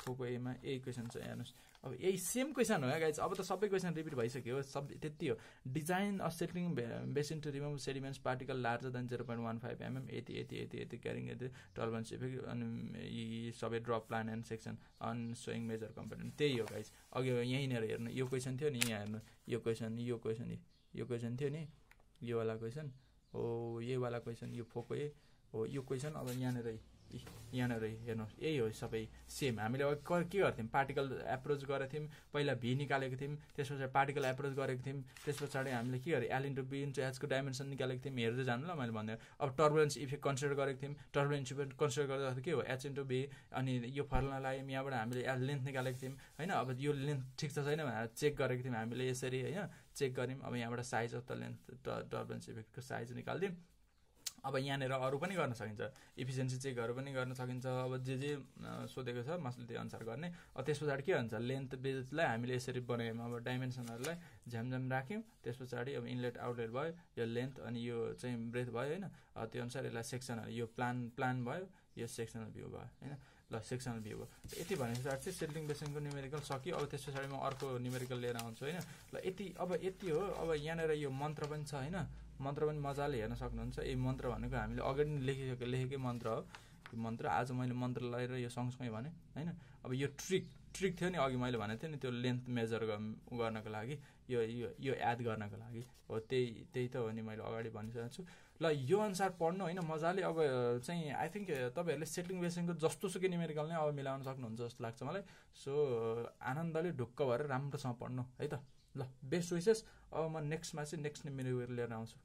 फोको एमा यही क्वेसन छ हेर्नुहोस्। अब यही सेम क्वेसन हो क्या गाइज अब त सबै क्वेसन रिपिट भइसक्यो सब त्यति हो। Design of settling basin to remove sediments particle larger than zero point one five mm यति यति यति यति क्यारिङ यति टर्बन्स इफेक्ट अनि यी सबै drop plan and section on showing major component त्यही हो गाइज अघि यहीँनिर हेर्नु यो क्वेसन थियो नि यहाँ हेर्नु। यो क्वेसन यो क्वेसन यो क्वेसन थियो नि योवाला क्वेसन हो यहीवाला क्वेसन यो फोको ए हो यो क्वेसन अब यहाँनिर यहाँनिर हेर्नुहोस् यही हो सबै सेम हामीले अब के गर्थ्यौँ? पार्टिकल एप्रोच गरेको थियौँ। पहिला भी निकालेको थियौँ। त्यस पछाडि पार्टिकल एप्रोच गरेको थियौँ। त्यस पछाडि हामीले के गरेँ एल इन्टु बी इन्टु एचको डाइमेन्सन निकालेको थियौँ। हेर्दै जानु ल मैले भन्दै अब टर्बुलेन्स इफेक्ट कन्सिडर गरेको थियौँ। टर्बुलेन्स इफेक्ट कन्सिडर गर्दा के हो? एच इन्टु बी अनि यो फर्मुला लगायौँ यहाँबाट हामीले एल लेन्थ निकालेको थियौँ। होइन? अब यो लेन्थ ठिक छ छैन भनेर चेक गरेको थियौँ हामीले यसरी होइन? चेक गऱ्यौँ। अब यहाँबाट size of the length turbulence इफेक्टको size निकालिदिउँ अब यहाँनिर अरू पनि गर्न सकिन्छ। इफिसियन्सी चेकहरू पनि गर्न सकिन्छ। अब जे जे सोधेको छ मसले त्यही अनुसार गर्ने। अब त्यस पछाडि के हुन्छ लेन्थ बेजलाई हामीले यसरी बनायौँ। अब डाइमेन्सनहरूलाई झ्यामझ्याम राख्यौँ। त्यस पछाडि अब इनलेट आउटलेट भयो यो लेन्थ अनि यो चाहिँ ब्रेथ भयो होइन? त्यो अनुसार यसलाई सेक्सनहरू यो प्लान प्लान भयो यो सेक्सनल भ्यू भयो होइन? ल सेक्सनल भ्यू। भयो यति भने पछाडि चाहिँ सेटिङ बेसिङको न्युमेरिकल सक्यो। अब त्यस पछाडि म अर्को न्युमेरिकल लिएर आउँछु होइन? ल यति अब यति हो। अब यहाँनिर यो मन्त्र पनि छ होइन? मन्त्र पनि मजाले हेर्न सक्नुहुन्छ। यो मन्त्र भनेको हामीले अगाडि नै लेखिसकेको लेखेकै मन्त्र हो। यो मन्त्र आज मैले मन्त्र लगाएर यो सँगसँगै भने होइन? अब यो ट्रिक ट्रिक थियो नि अघि मैले भनेको थिएँ नि त्यो लेन्थ मेजर गर्नको लागि यो यो यो एड गर्नको लागि। हो त्यही त्यही त हो नि मैले अगाडि भनिसकेको छु। ल यो अनुसार पढ्नु होइन? मजाले अब चाहिँ आई थिङ्क तपाईँहरूले सेटिङ बेसिङको जस्तो सुकै निमेरिकल नै अब मिलाउन सक्नुहुन्छ जस्तो लाग्छ मलाई। सो आनन्दले ढुक्क भएर राम्रोसँग पढ्नु है त? ल बेस्ट विसेस अब म नेक्स्टमा चाहिँ नेक्स्ट निमेरिकल लिएर आउँछु।